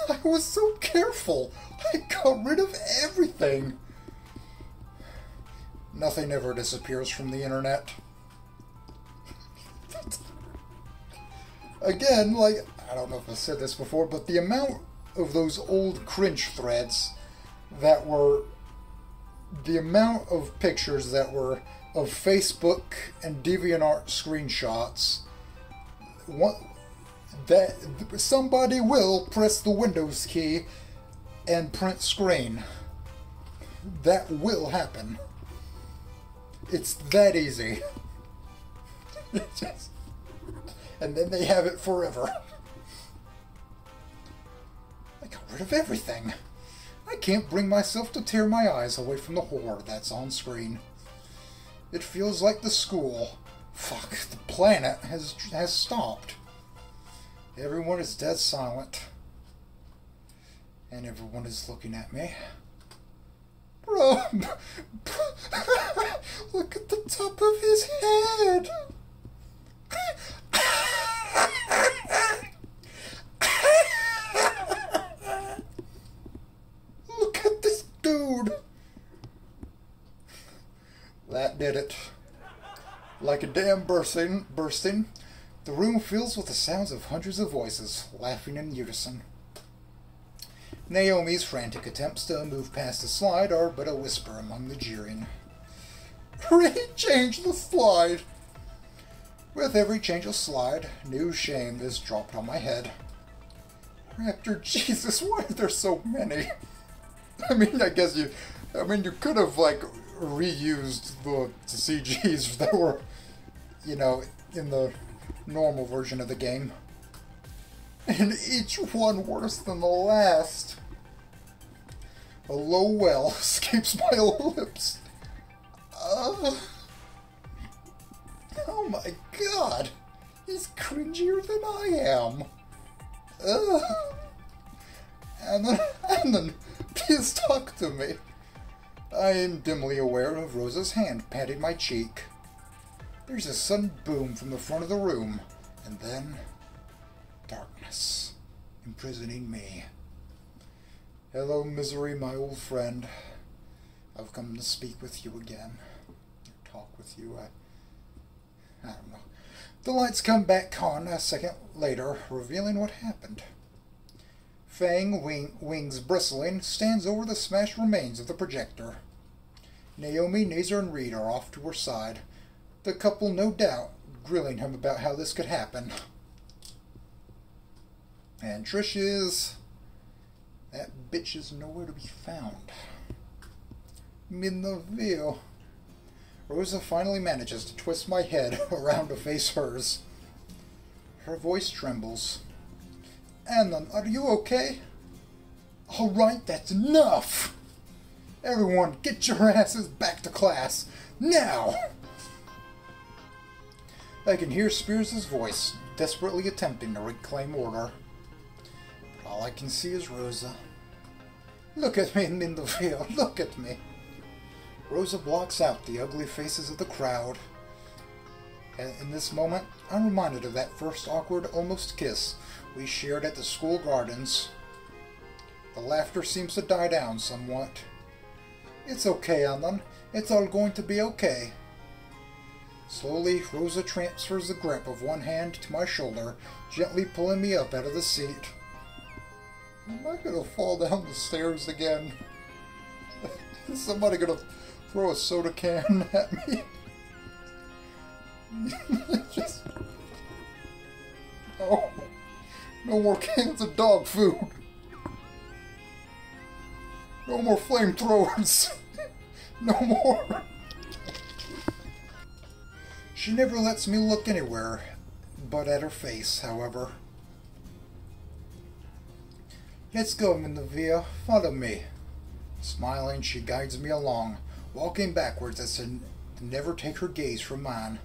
I was so careful. I got rid of everything. Nothing ever disappears from the internet. Again, like, I don't know if I said this before, but the amount of those old cringe threads that were the amount of pictures that were of Facebook and DeviantArt screenshots. What that somebody will press the Windows key and print screen. That will happen. It's that easy. *laughs* and then they have it forever. *laughs* Rid of everything. I can't bring myself to tear my eyes away from the horror that's on screen. It feels like the school, fuck, the planet has has stopped. Everyone is dead silent. And everyone is looking at me. Bro, *laughs* look at the top of his head. *laughs* look at this dude. That did it. Like a dam bursting, bursting, the room fills with the sounds of hundreds of voices, laughing in unison. Naomi's frantic attempts to move past the slide are but a whisper among the jeering. *laughs* Change the slide! With every change of slide, new shame is dropped on my head. Raptor, Jesus, why are there so many? *laughs* I mean, I guess you, I mean, you could have, like, reused the, the CGs *laughs* that were, you know, in the normal version of the game. And each one worse than the last. A low well *laughs* escapes my lips. Uh, oh my god. He's cringier than I am. Uh, and then, and then, please talk to me. I am dimly aware of Rosa's hand patting my cheek. There's a sudden boom from the front of the room, and then darkness, imprisoning me. Hello, misery, my old friend. I've come to speak with you again. Talk with you. I, I don't know. The lights come back on a second later, revealing what happened. Fang, wing, wings bristling, stands over the smashed remains of the projector. Naomi, Naser, and Reed are off to her side, the couple, no doubt, grilling him about how this could happen. And Trish is. That bitch is nowhere to be found. View. Rosa finally manages to twist my head *laughs* around to face hers. Her voice trembles. Anna, are you okay? All right, that's enough. Everyone, get your *laughs* asses back to class. Now! I can hear Spears' voice, desperately attempting to reclaim order. But all I can see is Rosa. Look at me, Mindelfield, *laughs* look at me. Rosa blocks out the ugly faces of the crowd. And in this moment, I'm reminded of that first awkward, almost kiss we shared at the school gardens. The laughter seems to die down somewhat. It's okay, Alan. It's all going to be okay. Slowly, Rosa transfers the grip of one hand to my shoulder, gently pulling me up out of the seat. Am I gonna fall down the stairs again? Is *laughs* somebody gonna throw a soda can *laughs* at me? *laughs* Just... Oh, no more cans of dog food. No more flamethrowers. *laughs* no more. She never lets me look anywhere but at her face, however. Let's go, Minervia. Follow me. Smiling, she guides me along, walking backwards as to never take her gaze from mine.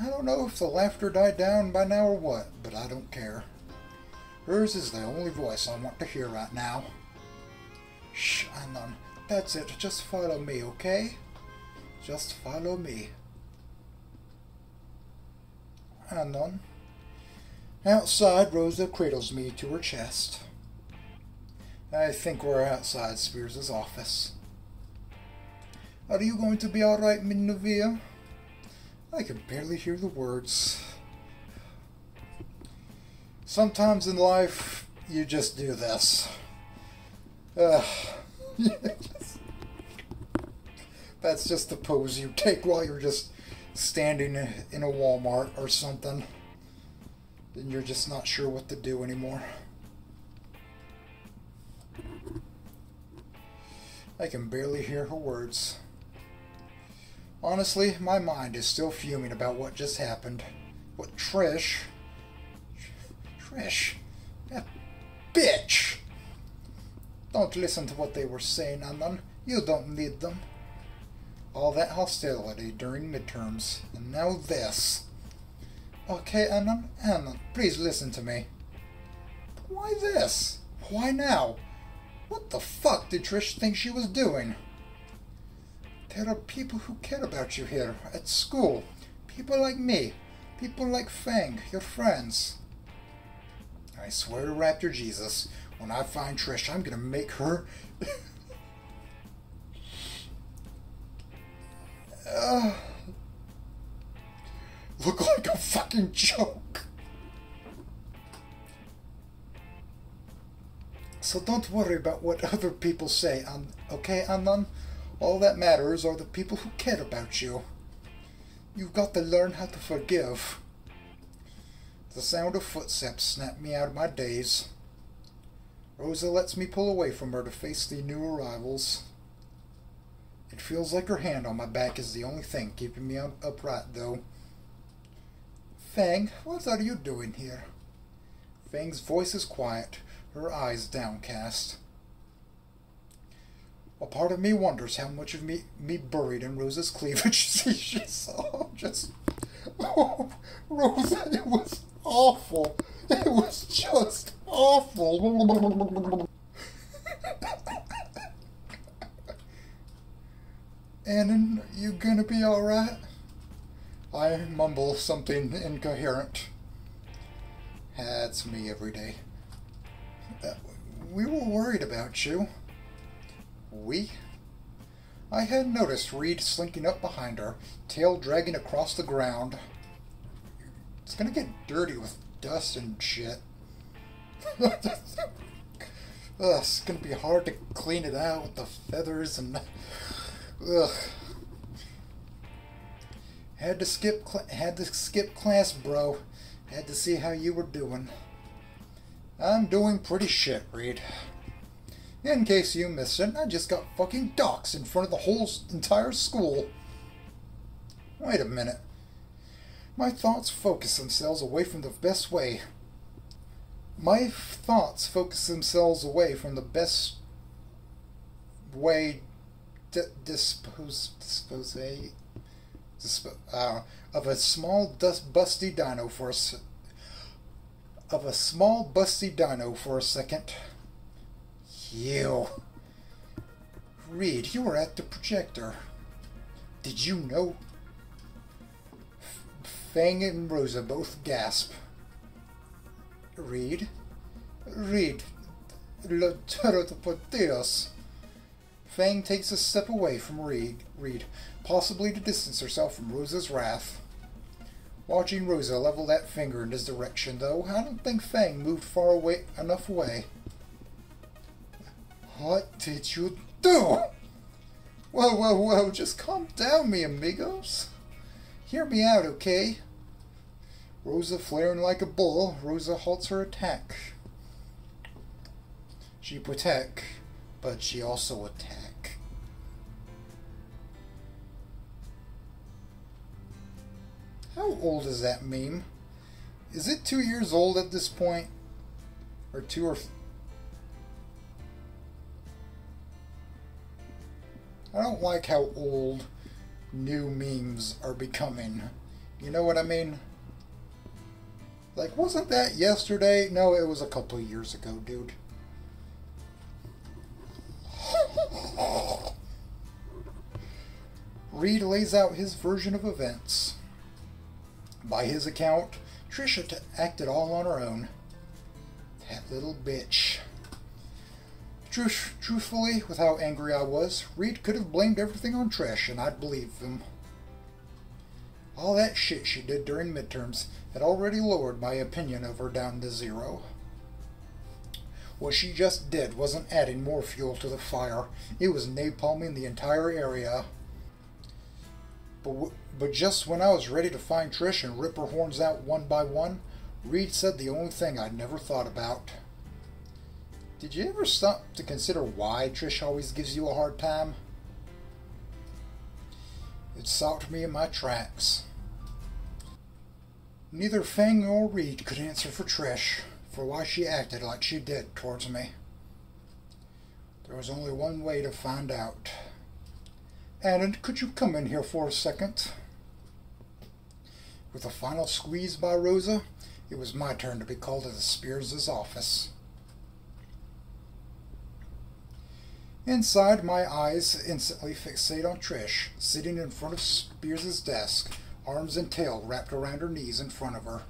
I don't know if the laughter died down by now or what, but I don't care. Hers is the only voice I want to hear right now. Shh, Anon. That's it. Just follow me, okay? Just follow me. Anon. Outside, Rosa cradles me to her chest. I think we're outside Spears' office. Are you going to be alright, Minovia? I can barely hear the words. Sometimes in life, you just do this. Uh, *laughs* that's just the pose you take while you're just standing in a Walmart or something. And you're just not sure what to do anymore. I can barely hear her words. Honestly, my mind is still fuming about what just happened. What Trish. Trish. That bitch! Don't listen to what they were saying, Anon. You don't need them. All that hostility during midterms, and now this. Okay, Anon, Anon, please listen to me. Why this? Why now? What the fuck did Trish think she was doing? There are people who care about you here, at school. People like me. People like Fang, your friends. I swear to Raptor Jesus, when I find Trish, I'm gonna make her... uh, *laughs* look like a fucking joke. So don't worry about what other people say, An okay, Anon? All that matters are the people who care about you. You've got to learn how to forgive. The sound of footsteps snapped me out of my daze. Rosa lets me pull away from her to face the new arrivals. It feels like her hand on my back is the only thing keeping me upright, though. Fang, what are you doing here? Fang's voice is quiet, her eyes downcast. A part of me wonders how much of me me buried in Rosa's cleavage *laughs* she saw. Just *laughs* oh, Rosa, it was awful. It was just awful. Anon, you gonna be alright? I mumble something incoherent. That's me every day. Uh, we were worried about you. We? I had noticed Reed slinking up behind her, tail dragging across the ground. It's gonna get dirty with dust and shit. *laughs* Ugh, it's gonna be hard to clean it out with the feathers and. Ugh. Had to skip had to skip class, bro. Had to see how you were doing. I'm doing pretty shit, Reed. In case you missed it, I just got fucking docs in front of the whole entire school. Wait a minute. My thoughts focus themselves away from the best way. My thoughts focus themselves away from the best way to dispose dispose dispo, uh, of a small dust busty dino for a of a small busty dino for a second. You. Reed, you were at the projector. Did you know? Fang and Rosa both gasp. Reed? Reed. Lo por Dios. Fang takes a step away from Reed, Reed, possibly to distance herself from Rosa's wrath. Watching Rosa level that finger in his direction, though, I don't think Fang moved far away enough away. What did you do? Whoa, whoa, whoa, just calm down, me amigos. Hear me out, okay? Rosa flaring like a bull, Rosa halts her attack. She protect, but she also attack. How old is that meme? Is it two years old at this point? Or two or I don't like how old new memes are becoming. You know what I mean? Like, wasn't that yesterday? No, it was a couple years ago, dude. *laughs* Reed lays out his version of events. By his account, Trisha acted all on her own. That little bitch. Truth, truthfully, with how angry I was, Reed could have blamed everything on Trish, and I'd believe him. All that shit she did during midterms had already lowered my opinion of her down to zero. What she just did wasn't adding more fuel to the fire, it was napalming the entire area. But, but just when I was ready to find Trish and rip her horns out one by one, Reed said the only thing I'd never thought about. Did you ever stop to consider why Trish always gives you a hard time? It stopped me in my tracks. Neither Fang nor Reed could answer for Trish for why she acted like she did towards me. There was only one way to find out. Anon, could you come in here for a second? With a final squeeze by Rosa, it was my turn to be called to the Spears' office. Inside, my eyes instantly fixate on Trish, sitting in front of Spears' desk, arms and tail wrapped around her knees in front of her.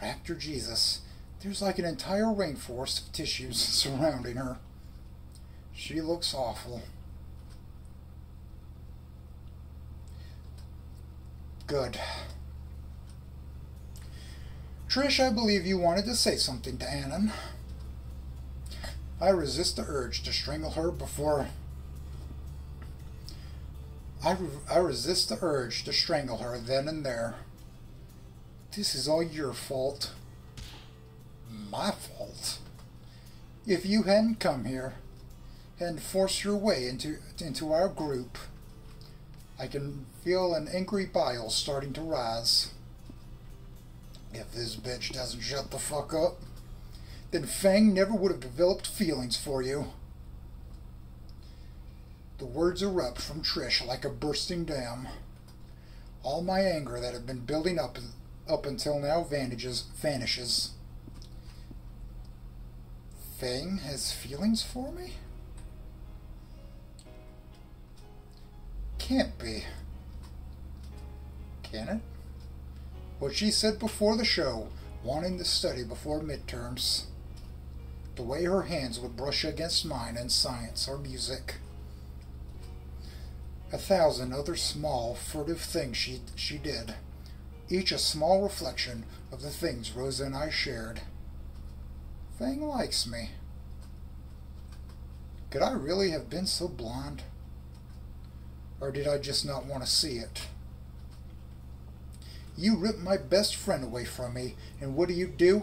Raptor Jesus, there's like an entire rainforest of tissues *laughs* surrounding her. She looks awful. Good. Trish, I believe you wanted to say something to Anon. I resist the urge to strangle her before. I, re I resist the urge to strangle her then and there. This is all your fault. My fault. If you hadn't come here and forced your way into, into our group, I can feel an angry bile starting to rise. If this bitch doesn't shut the fuck up then Fang never would have developed feelings for you. The words erupt from Trish like a bursting dam. All my anger that had been building up up until now vanishes. vanishes. Fang has feelings for me? Can't be. Can it? What she said before the show, wanting to study before midterms the way her hands would brush against mine in science or music. A thousand other small, furtive things she, she did, each a small reflection of the things Rosa and I shared. Fang likes me. Could I really have been so blind? Or did I just not want to see it? You ripped my best friend away from me, and what do you do?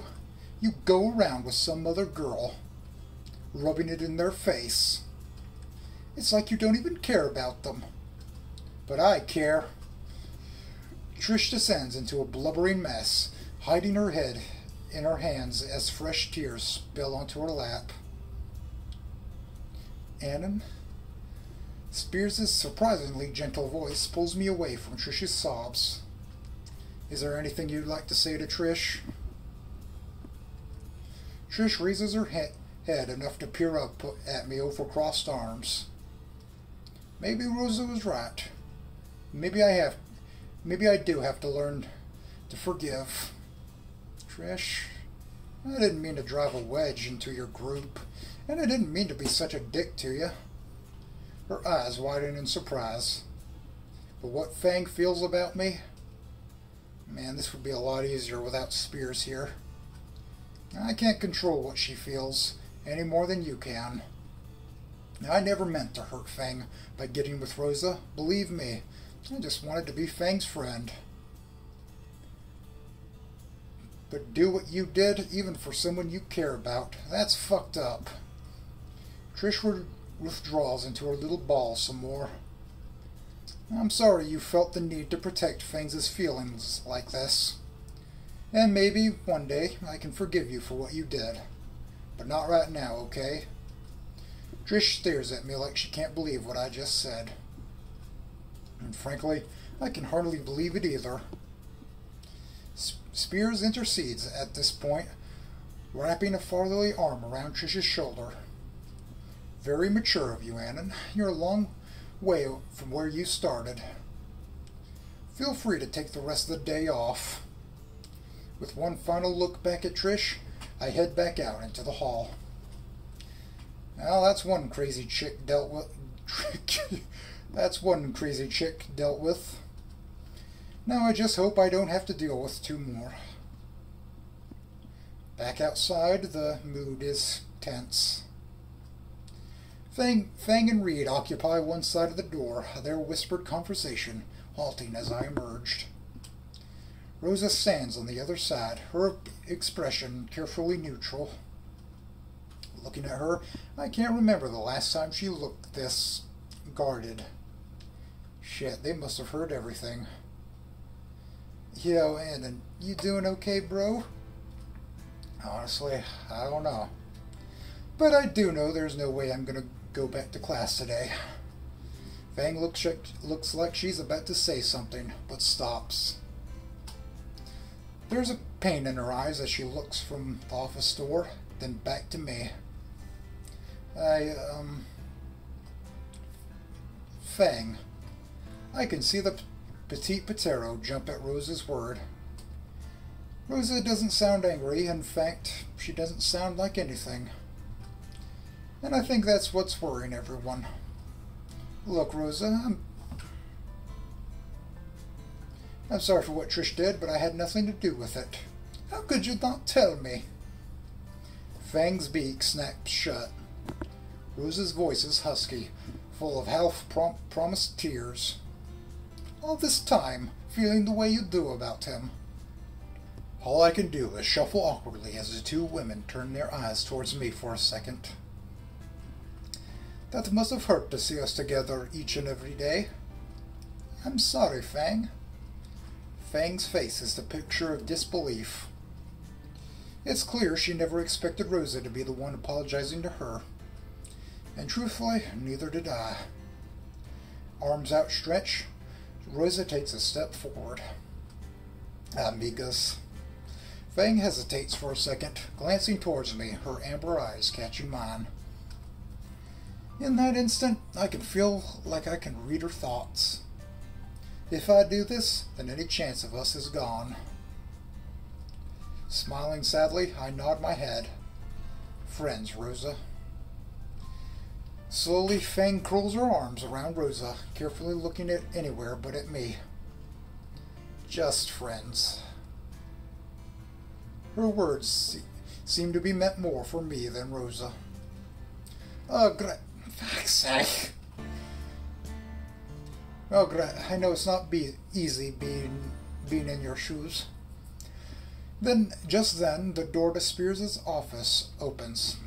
You go around with some other girl, rubbing it in their face. It's like you don't even care about them. But I care. Trish descends into a blubbering mess, hiding her head in her hands as fresh tears spill onto her lap. Anon? Spears' surprisingly gentle voice pulls me away from Trish's sobs. Is there anything you'd like to say to Trish? Trish raises her he head enough to peer up at me over crossed arms. Maybe Rosa was right. Maybe I have, maybe I do have to learn to forgive. Trish, I didn't mean to drive a wedge into your group, and I didn't mean to be such a dick to you. Her eyes widen in surprise. But what Fang feels about me? Man, this would be a lot easier without Spears here. I can't control what she feels any more than you can. I never meant to hurt Fang by getting with Rosa. Believe me, I just wanted to be Fang's friend. But do what you did, even for someone you care about. That's fucked up. Trish withdraws into her little ball some more. I'm sorry you felt the need to protect Fang's feelings like this. And maybe one day I can forgive you for what you did. But not right now, okay? Trish stares at me like she can't believe what I just said. And frankly, I can hardly believe it either. Spears intercedes at this point, wrapping a fatherly arm around Trish's shoulder. Very mature of you, Anon. You're a long way from where you started. Feel free to take the rest of the day off. With one final look back at Trish, I head back out into the hall. Well, that's one crazy chick dealt with. *laughs* that's one crazy chick dealt with. Now I just hope I don't have to deal with two more. Back outside, the mood is tense. Fang, Fang and Reed occupy one side of the door, their whispered conversation halting as I emerged. Rosa stands on the other side, her expression carefully neutral. Looking at her, I can't remember the last time she looked this guarded. Shit, they must have heard everything. Yo, and you doing okay, bro? Honestly, I don't know. But I do know there's no way I'm gonna go back to class today. Fang looks, looks like she's about to say something, but stops. There's a pain in her eyes as she looks from the office door, then back to me. I, um... Fang. I can see the Petite Patero jump at Rosa's word. Rosa doesn't sound angry. In fact, she doesn't sound like anything. And I think that's what's worrying everyone. Look, Rosa, I'm... I'm sorry for what Trish did, but I had nothing to do with it. How could you not tell me? Fang's beak snapped shut. Rose's voice is husky, full of half-promised tears. All this time, feeling the way you do about him. All I can do is shuffle awkwardly as the two women turn their eyes towards me for a second. That must have hurt to see us together each and every day. I'm sorry, Fang. Fang's face is the picture of disbelief. It's clear she never expected Rosa to be the one apologizing to her. And truthfully, neither did I. Arms outstretched, Rosa takes a step forward. Amigas. Fang hesitates for a second, glancing towards me, her amber eyes catching mine. In that instant, I can feel like I can read her thoughts. If I do this, then any chance of us is gone. Smiling sadly, I nod my head. Friends, Rosa. Slowly, Fang curls her arms around Rosa, carefully looking at anywhere but at me. Just friends. Her words seem to be meant more for me than Rosa. Uh, oh, great fuck's sake. Oh, great. I know it's not be easy being, being in your shoes. Then, just then, the door to Spears' office opens,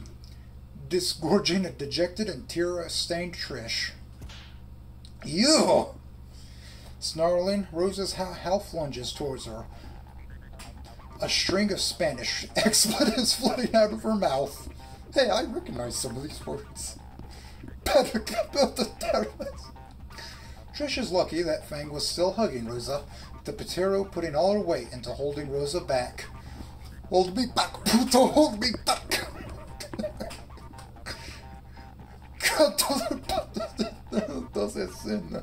disgorging a dejected and tear-stained Trish. You! Snarling, Rosa's half lunges towards her. A string of Spanish *laughs* expletives flooding out of her mouth. Hey, I recognize some of these words. Better get the terrace. Trish is lucky that Fang was still hugging Rosa, the Patero putting all her weight into holding Rosa back. Hold me back, puto, hold me back! Entonces, sin.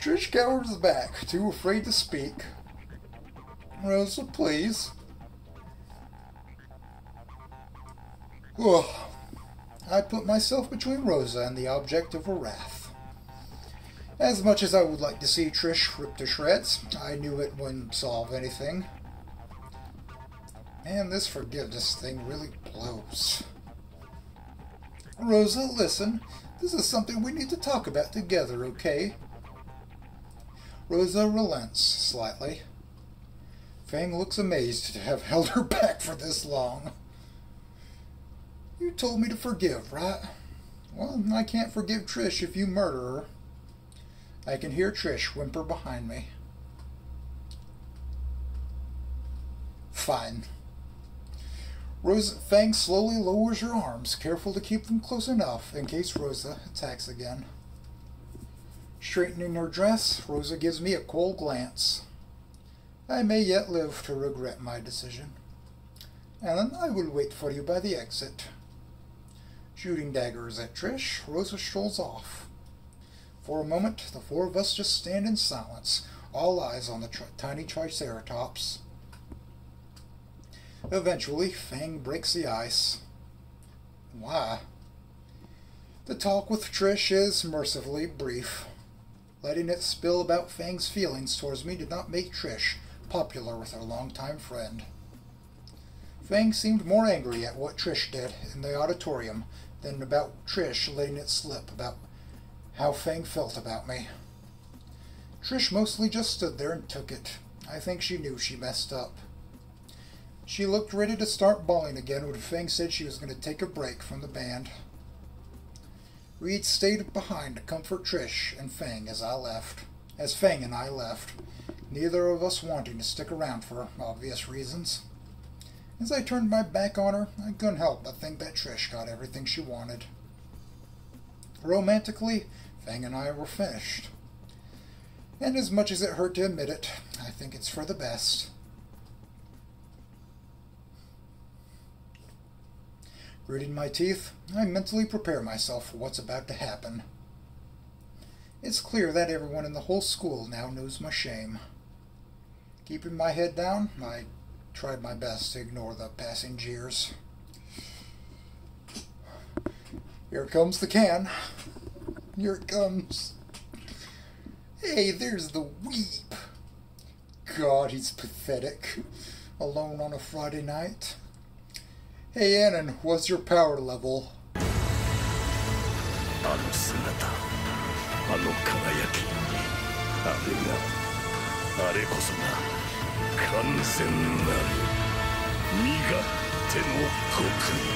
Trish cowers back, too afraid to speak. Rosa, please. Oh, I put myself between Rosa and the object of her wrath. As much as I would like to see Trish ripped to shreds, I knew it wouldn't solve anything. Man, this forgiveness thing really blows. Rosa, listen. This is something we need to talk about together, okay? Rosa relents slightly. Fang looks amazed to have *laughs* held her back for this long. You told me to forgive, right? Well, I can't forgive Trish if you murder her. I can hear Trish whimper behind me. Fine. Rosa Fang slowly lowers her arms, careful to keep them close enough in case Rosa attacks again. Straightening her dress, Rosa gives me a cold glance. I may yet live to regret my decision. Ellen, I will wait for you by the exit. Shooting daggers at Trish, Rosa strolls off. For a moment, the four of us just stand in silence, all eyes on the tri tiny Triceratops. Eventually, Fang breaks the ice. Why? The talk with Trish is mercifully brief. Letting it spill about Fang's feelings towards me did not make Trish popular with her longtime friend. Fang seemed more angry at what Trish did in the auditorium than about Trish letting it slip about how Fang felt about me. Trish mostly just stood there and took it. I think she knew she messed up. She looked ready to start bawling again when Fang said she was going to take a break from the band. Reed stayed behind to comfort Trish and Fang as I left. As Fang and I left, neither of us wanting to stick around for obvious reasons. As I turned my back on her, I couldn't help but think that Trish got everything she wanted. Romantically, Fang and I were finished. And as much as it hurt to admit it, I think it's for the best. Gritting my teeth, I mentally prepare myself for what's about to happen. It's clear that everyone in the whole school now knows my shame. Keeping my head down, I tried my best to ignore the passing jeers. Here comes the can. Here it comes. Hey, there's the weep. God, he's pathetic. Alone on a Friday night. Hey, Anon, what's your power level? あの姿あの輝きあれがあれこそが完全なる身勝手の極意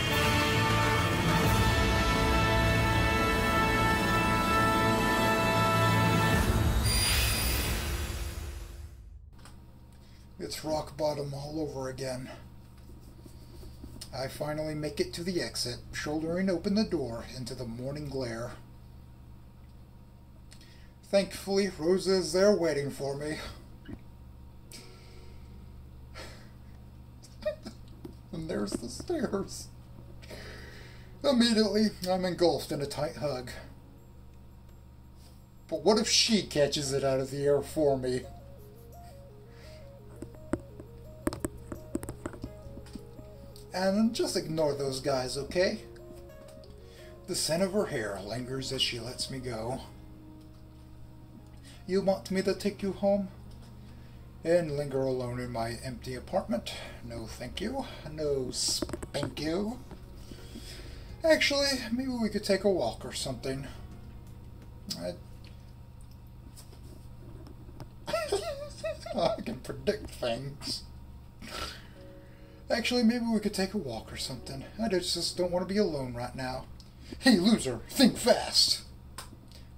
Rock bottom all over again. I finally make it to the exit, shouldering open the door into the morning glare. Thankfully, Rosa is there waiting for me. *laughs* and there's the stairs. Immediately, I'm engulfed in a tight hug. But what if she catches it out of the air for me? And just ignore those guys, okay? The scent of her hair lingers as she lets me go. You want me to take you home? And linger alone in my empty apartment? No, thank you. No, spank you. Actually, maybe we could take a walk or something. I, *laughs* I can predict things. Actually, maybe we could take a walk or something. I just don't want to be alone right now. Hey, loser, think fast.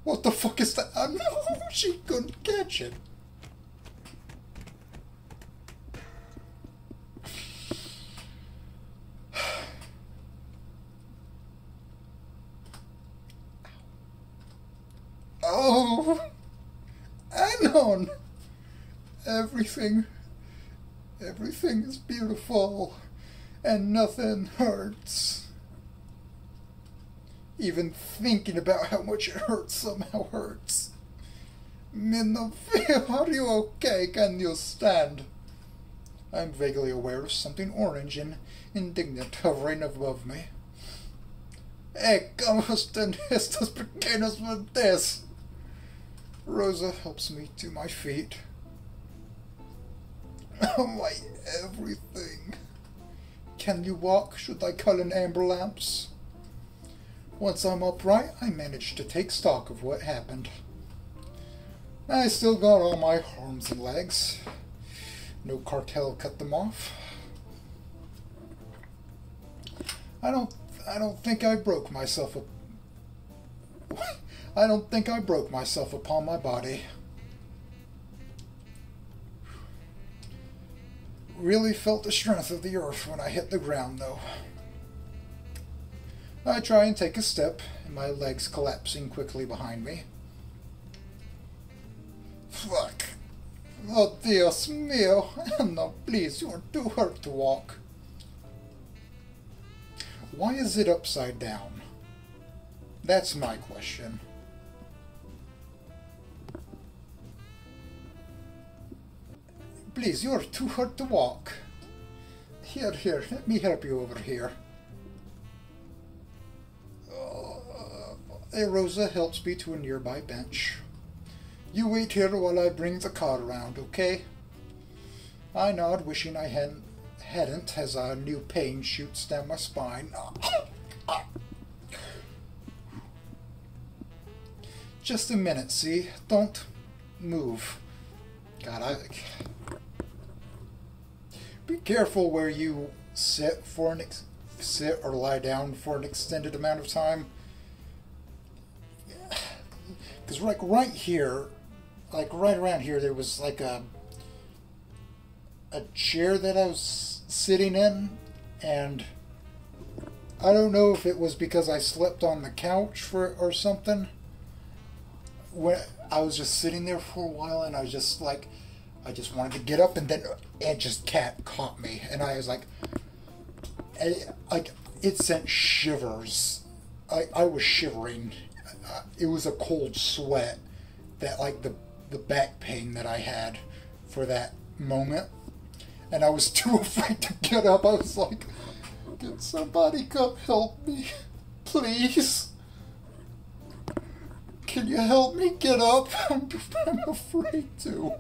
What the fuck is that? Oh, *laughs* she couldn't catch it. *sighs* Oh, *laughs* Anon! Everything Everything is beautiful, and nothing hurts. Even thinking about how much it hurts somehow hurts. Minofil, *laughs* are you okay? Can you stand? I'm vaguely aware of something orange and indignant hovering above me. Hey, ¿cómo están *laughs* estos pequeños verdes? Rosa helps me to my feet. *laughs* My everything. Can you walk? Should I call an ambulance? Once I'm upright, I manage to take stock of what happened. I still got all my arms and legs. No cartel cut them off. I don't I don't think I broke myself up. *laughs* I don't think I broke myself upon my body. Really felt the strength of the earth when I hit the ground, though. I try and take a step, and my legs collapsing quickly behind me. Fuck. Oh, Dios mío. *laughs* No, please, you are too hurt to walk. Why is it upside down? That's my question. Please, you're too hard to walk. Here, here, let me help you over here. Uh, Rosa helps me to a nearby bench. You wait here while I bring the car around, okay? I nod, wishing I hadn't, hadn't as a new pain shoots down my spine. Just a minute, see? Don't move. God, I... Be careful where you sit for an sit or lie down for an extended amount of time. *sighs* Because like right here, like right around here, there was like a a chair that I was sitting in, and I don't know if it was because I slept on the couch for or something. When I was just sitting there for a while, and I was just like, I just wanted to get up, and then and just cat caught me, and I was like, like it sent shivers. I I was shivering. It was a cold sweat that like the the back pain that I had for that moment and I was *laughs* too afraid to get up. I was like, "Can somebody come help me, please? Can you help me get up? *laughs* I'm, I'm afraid to."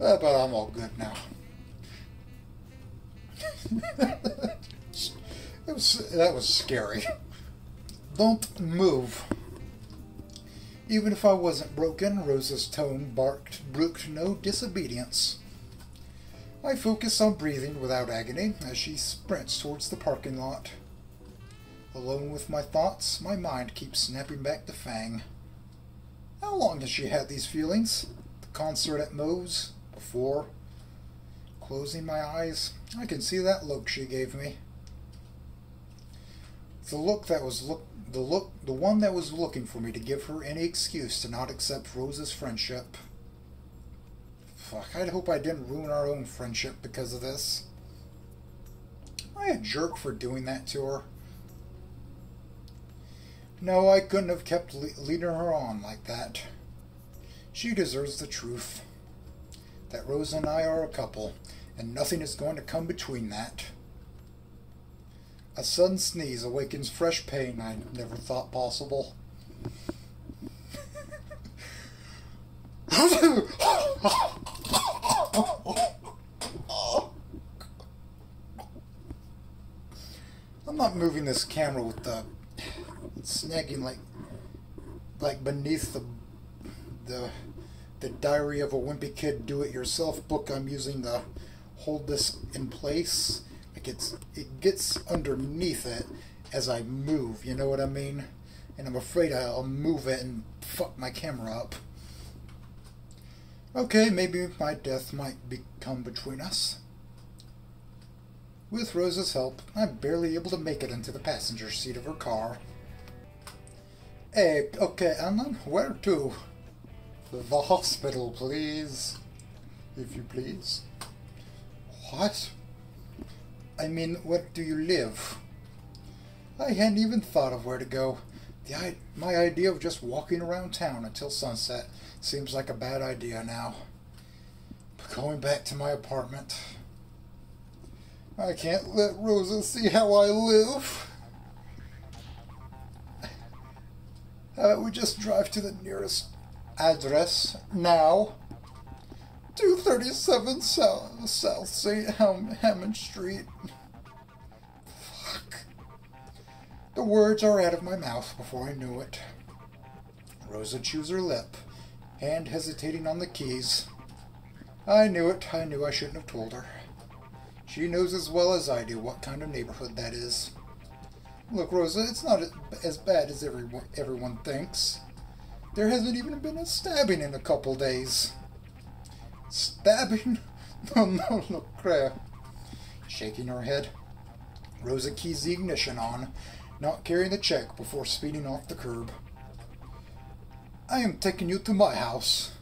Uh, but I'm all good now. that was that was scary. Don't move. Even if I wasn't broken, Rosa's tone barked brooked no disobedience. I focus on breathing without agony as she sprints towards the parking lot. Alone with my thoughts, my mind keeps snapping back to Fang. How long has she had these feelings? The concert at Moe's? Before? Closing my eyes, I can see that look she gave me. The look that was look the look the one that was looking for me to give her any excuse to not accept Rosa's friendship. Fuck, I'd hope I didn't ruin our own friendship because of this. Am I a jerk for doing that to her? No, I couldn't have kept le leading her on like that. She deserves the truth. That Rose and I are a couple, and nothing is going to come between that. A sudden sneeze awakens fresh pain I never thought possible. I'm not moving this camera with the snagging like like beneath the the the Diary of a Wimpy Kid Do-It-Yourself book. I'm using the hold this in place. Like it's it gets underneath it as I move. You know what I mean? And I'm afraid I'll move it and fuck my camera up. Okay, maybe my death might become between us. With Rosa's help, I'm barely able to make it into the passenger seat of her car. Hey, okay, Anon, where to? The hospital, please. If you please. What? I mean, where do you live? I hadn't even thought of where to go. The, my idea of just walking around town until sunset seems like a bad idea now. But going back to my apartment, I can't let Rosa see how I live. How about we just drive to the nearest address now? 237 South, South St. Ham Hammond Street. Fuck. The words are out of my mouth before I knew it. Rosa chews her lip, hand hesitating on the keys. I knew it. I knew I shouldn't have told her. She knows as well as I do what kind of neighborhood that is. Look, Rosa, it's not as bad as everyone, everyone thinks. There hasn't even been a stabbing in a couple days. Stabbing? *laughs* No, no, no, crap. Shaking her head, Rosa keys the ignition on, not carrying the check before speeding off the curb. I am taking you to my house.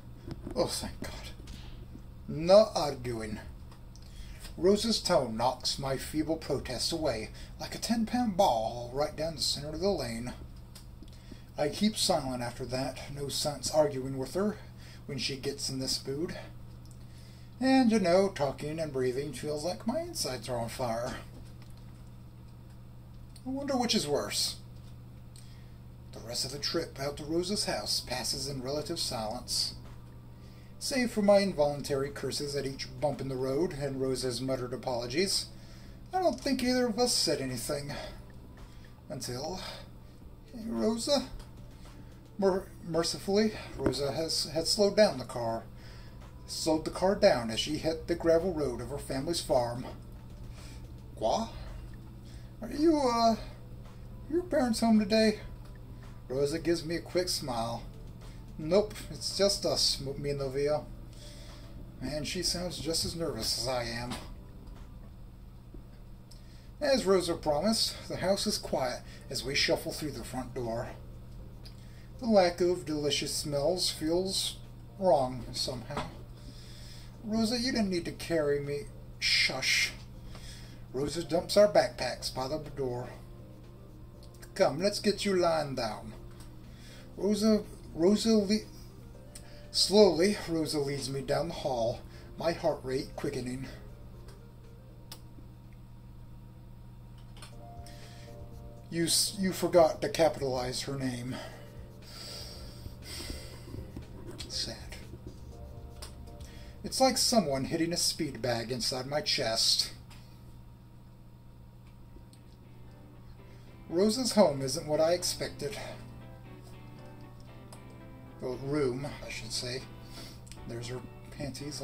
Oh, thank God. No arguing. Rosa's tone knocks my feeble protests away like a ten pound ball right down the center of the lane. I keep silent after that, no sense arguing with her when she gets in this mood. And you know, talking and breathing feels like my insides are on fire. I wonder which is worse The rest of the trip out to Rosa's house passes in relative silence. Save for my involuntary curses at each bump in the road and Rosa's muttered apologies, I don't think either of us said anything. Until. Hey, Rosa? Mer- mercifully, Rosa has had slowed down the car. Slowed the car down as she hit the gravel road of her family's farm. Qua? Are you, uh. Your parents home today? Rosa gives me a quick smile. Nope, it's just us, me and Livia. And she sounds just as nervous as I am. As Rosa promised, the house is quiet as we shuffle through the front door. The lack of delicious smells feels wrong somehow. Rosa, you didn't need to carry me. Shush. Rosa dumps our backpacks by the door. Come, let's get you lying down. Rosa, Rosa, slowly, Rosa leads me down the hall, my heart rate quickening. You, you forgot to capitalize her name. It's like someone hitting a speed bag inside my chest. Rosa's home isn't what I expected. Well, room, I should say. There's her panties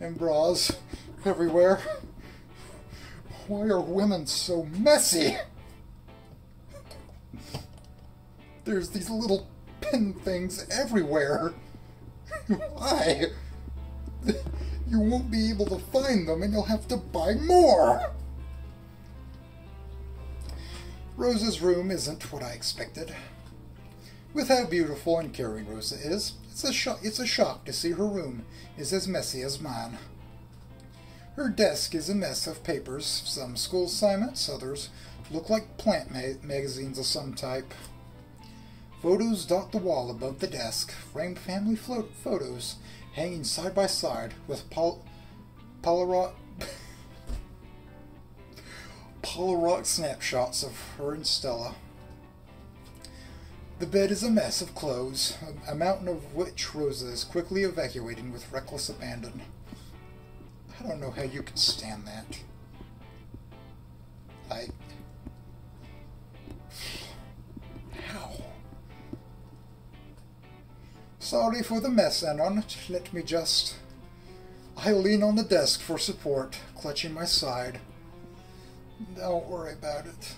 and bras everywhere. Why are women so messy? There's these little pin things everywhere. *laughs* Why? *laughs* You won't be able to find them and you'll have to buy more. Rosa's room isn't what I expected. With how beautiful and caring Rosa is, it's a, shock, it's a shock to see her room is as messy as mine. Her desk is a mess of papers, some school assignments, others look like plant ma magazines of some type. Photos dot the wall above the desk, framed family photos hanging side by side with pol Polaroid *laughs* Polaroid snapshots of her and Stella. The bed is a mess of clothes, a mountain of which Rosa is quickly evacuating with reckless abandon. I don't know how you can stand that. Sorry for the mess, Anon. Let me just. I lean on the desk for support, clutching my side. Don't worry about it.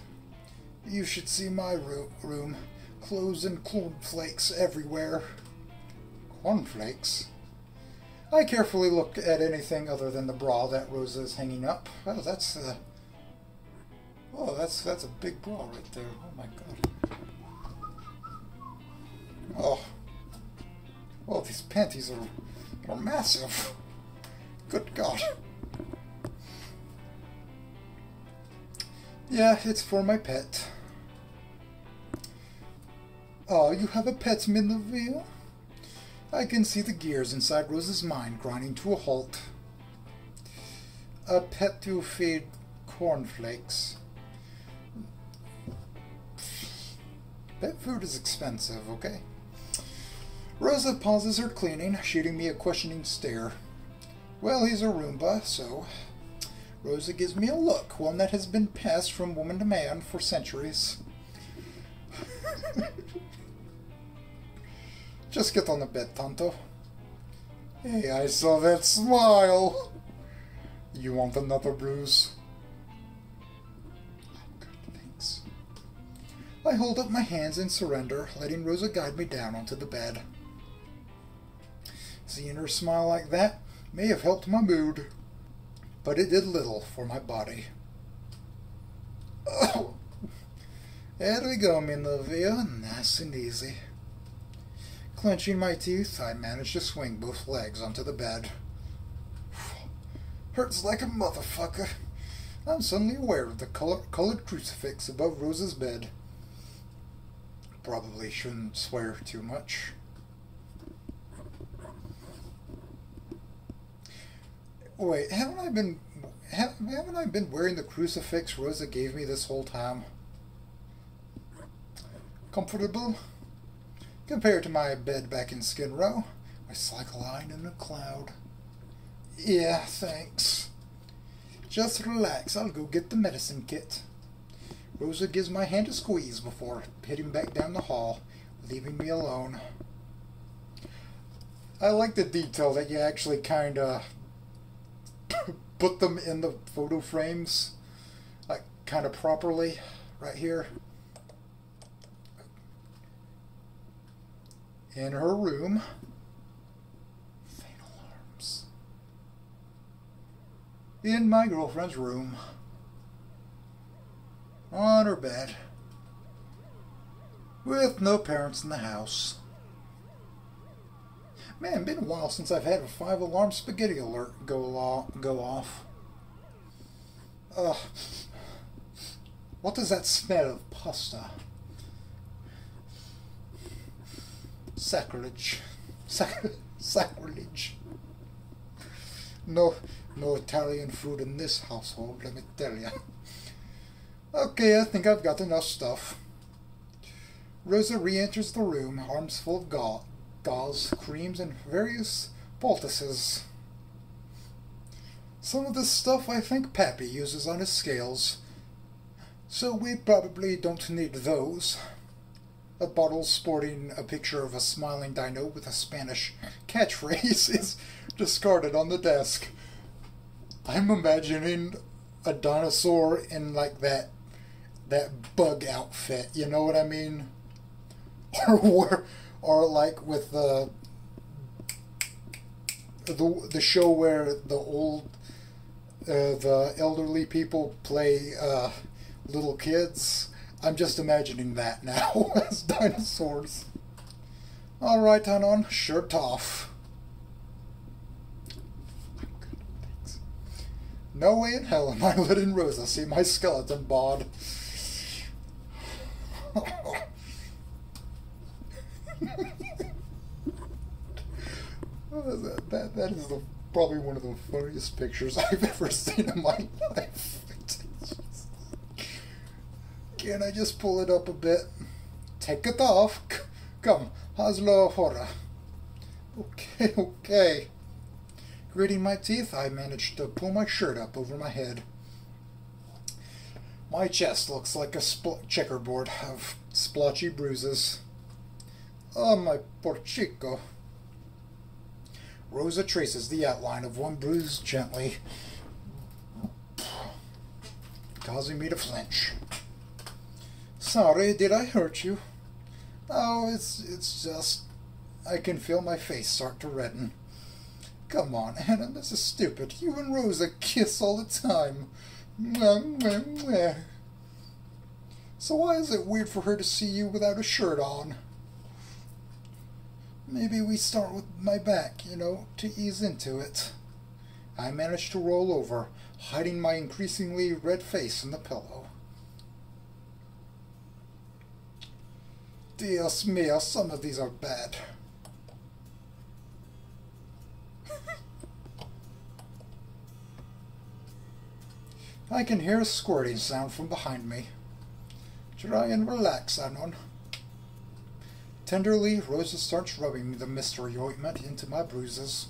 You should see my room. Clothes and cornflakes everywhere. Cornflakes? I carefully look at anything other than the bra that Rosa is hanging up. Oh, that's uh, oh, that's that's a big bra right there. Oh my god. Oh, oh, these panties are are massive. Good God. Yeah, it's for my pet. Oh, you have a pet, mi novio? I can see the gears inside Rosa's mind grinding to a halt. A pet to feed cornflakes. Pet food is expensive, okay? Rosa pauses her cleaning, shooting me a questioning stare. Well, he's a Roomba, so... Rosa gives me a look, one that has been passed from woman to man for centuries. Just get on the bed, Tonto. Hey, I saw that smile. You want another bruise? I hold up my hands in surrender, letting Rosa guide me down onto the bed. Seeing her smile like that may have helped my mood, but it did little for my body. Oh. There we go, mi novio, nice and easy. Clenching my teeth, I managed to swing both legs onto the bed. Hurts like a motherfucker. I'm suddenly aware of the color colored crucifix above Rosa's bed. Probably shouldn't swear too much. Wait, haven't I been haven't I been wearing the crucifix Rosa gave me this whole time? comfortable compared to my bed back in Skid Row. My cycle line in a cloud. Yeah, thanks. Just relax, I'll go get the medicine kit. Rosa gives my hand a squeeze before heading back down the hall, leaving me alone. I like the detail that you actually kind of *coughs* put them in the photo frames, like kind of properly, right here. In her room. Faint alarms. In my girlfriend's room. On her bed. With no parents in the house. Man, been a while since I've had a five alarm spaghetti alert go, go off. Ugh. What does that smell of pasta? Sacrilege. Sac *laughs* sacrilege. No, no Italian food in this household, let me tell you. Okay, I think I've got enough stuff. Rosa re-enters the room, arms full of gauze gauze, creams, and various poultices. Some of this stuff I think Papi uses on his scales, so we probably don't need those. A bottle sporting a picture of a smiling dino with a Spanish catchphrase *laughs* is discarded on the desk. I'm imagining a dinosaur in like that that bug outfit, you know what I mean? *laughs* Or or like with the the the show where the old uh, the elderly people play uh, little kids. I'm just imagining that now *laughs* as dinosaurs. All right, Anon, shirt off. No way in hell am I *laughs* letting Rosa see my skeleton bod. *laughs* that, that, that is the, probably one of the funniest pictures I've ever seen in my *laughs* life. Can I just pull it up a bit? Take it off. Come, hazlo hora. Okay, *laughs* okay. Gritting my teeth, I managed to pull my shirt up over my head. My chest looks like a checkerboard of splotchy bruises. Oh, my poor chico. Rosa traces the outline of one bruise gently, causing me to flinch. Sorry, did I hurt you? Oh, it's it's just I can feel my face start to redden. Come on, Anon, this is stupid. You and Rosa kiss all the time. So why is it weird for her to see you without a shirt on? Maybe we start with my back, you know, to ease into it. I managed to roll over, hiding my increasingly red face in the pillow. Dios mío, some of these are bad. I can hear a squirting sound from behind me. Try and relax, Anon. Tenderly, Rosa starts rubbing the mystery ointment into my bruises.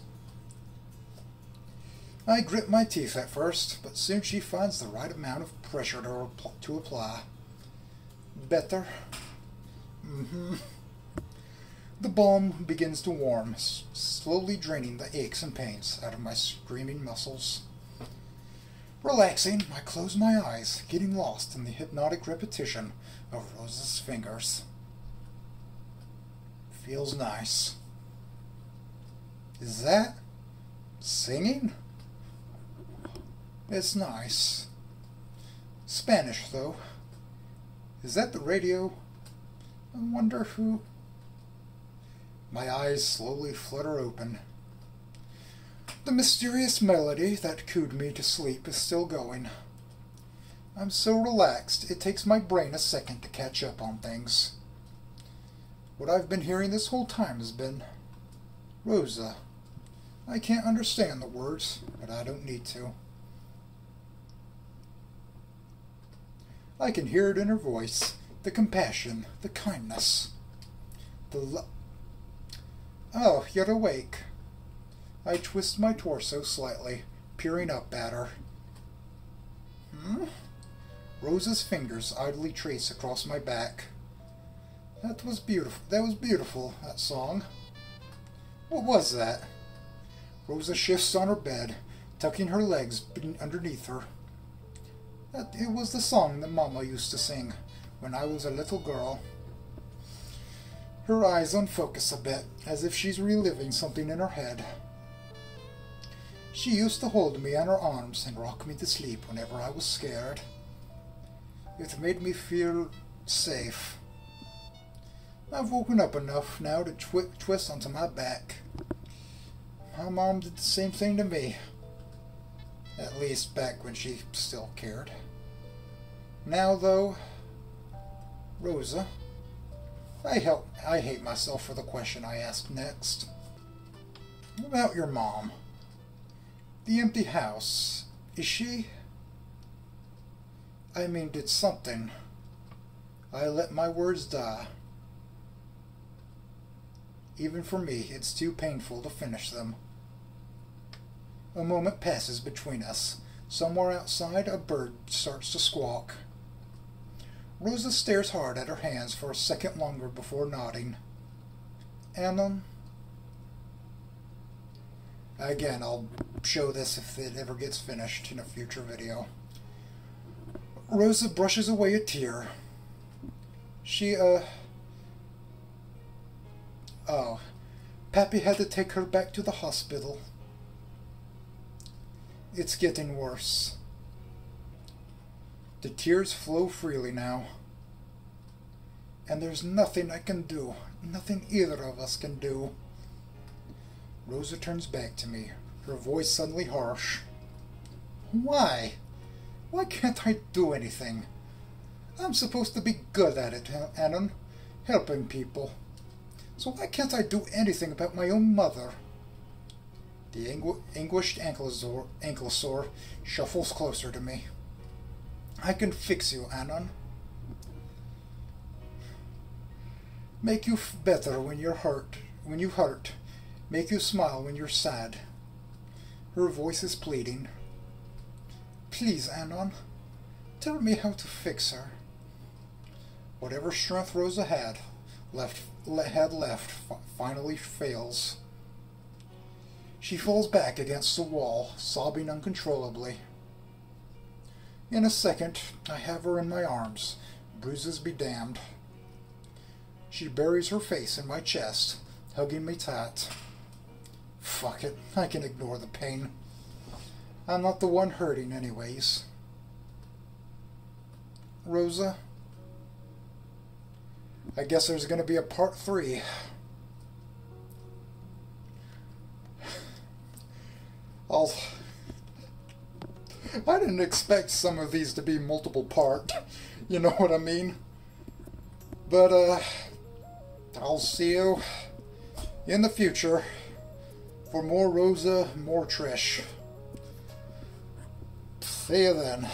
I grit my teeth at first, but soon she finds the right amount of pressure to, to apply. Better. Mm-hmm. The balm begins to warm, slowly draining the aches and pains out of my screaming muscles. Relaxing, I close my eyes, getting lost in the hypnotic repetition of Rosa's fingers. Feels nice. Is that singing? It's nice. Spanish, though. Is that the radio? I wonder who... My eyes slowly flutter open. The mysterious melody that cooed me to sleep is still going. I'm so relaxed, it takes my brain a second to catch up on things. What I've been hearing this whole time has been Rosa. I can't understand the words, but I don't need to. I can hear it in her voice, the compassion, the kindness, the lo- Oh, you're awake. I twist my torso slightly, peering up at her. Hmm? Rosa's fingers idly trace across my back. That was beautiful. That was beautiful, that song. What was that? Rosa shifts on her bed, tucking her legs underneath her. That, it was the song that Mama used to sing when I was a little girl. Her eyes unfocus a bit, as if she's reliving something in her head. She used to hold me in her arms and rock me to sleep whenever I was scared. It made me feel safe. I've woken up enough now to twi twist onto my back. My mom did the same thing to me. At least back when she still cared. Now, though, Rosa, I help. I hate myself for the question I asked next. About your mom. The empty house. Is she? I mean, did something. I let my words die. Even for me, it's too painful to finish them. A moment passes between us. Somewhere outside, a bird starts to squawk. Rosa stares hard at her hands for a second longer before nodding. Anon? Again, I'll show this if it ever gets finished in a future video. Rosa brushes away a tear. She, uh... Oh. Papi had to take her back to the hospital. It's getting worse. The tears flow freely now. And there's nothing I can do. Nothing either of us can do. Rosa turns back to me, her voice suddenly harsh. Why? Why can't I do anything? I'm supposed to be good at it, Anon, helping people. So why can't I do anything about my own mother? The angu anguished ankylosaur, ankylosaur shuffles closer to me. I can fix you, Anon. Make you better when you're hurt, when you hurt. Make you smile when you're sad. Her voice is pleading. Please, Anon, tell me how to fix her. Whatever strength Rosa had left had left finally fails. She falls back against the wall, sobbing uncontrollably. In a second, I have her in my arms, bruises be damned. She buries her face in my chest, hugging me tight. Fuck it, I can ignore the pain. I'm not the one hurting anyways. Rosa, I guess there's going to be a part three. I'll... I didn't expect some of these to be multiple part. You know what I mean? But, uh... I'll see you in the future for more Rosa, more Trish. See you then.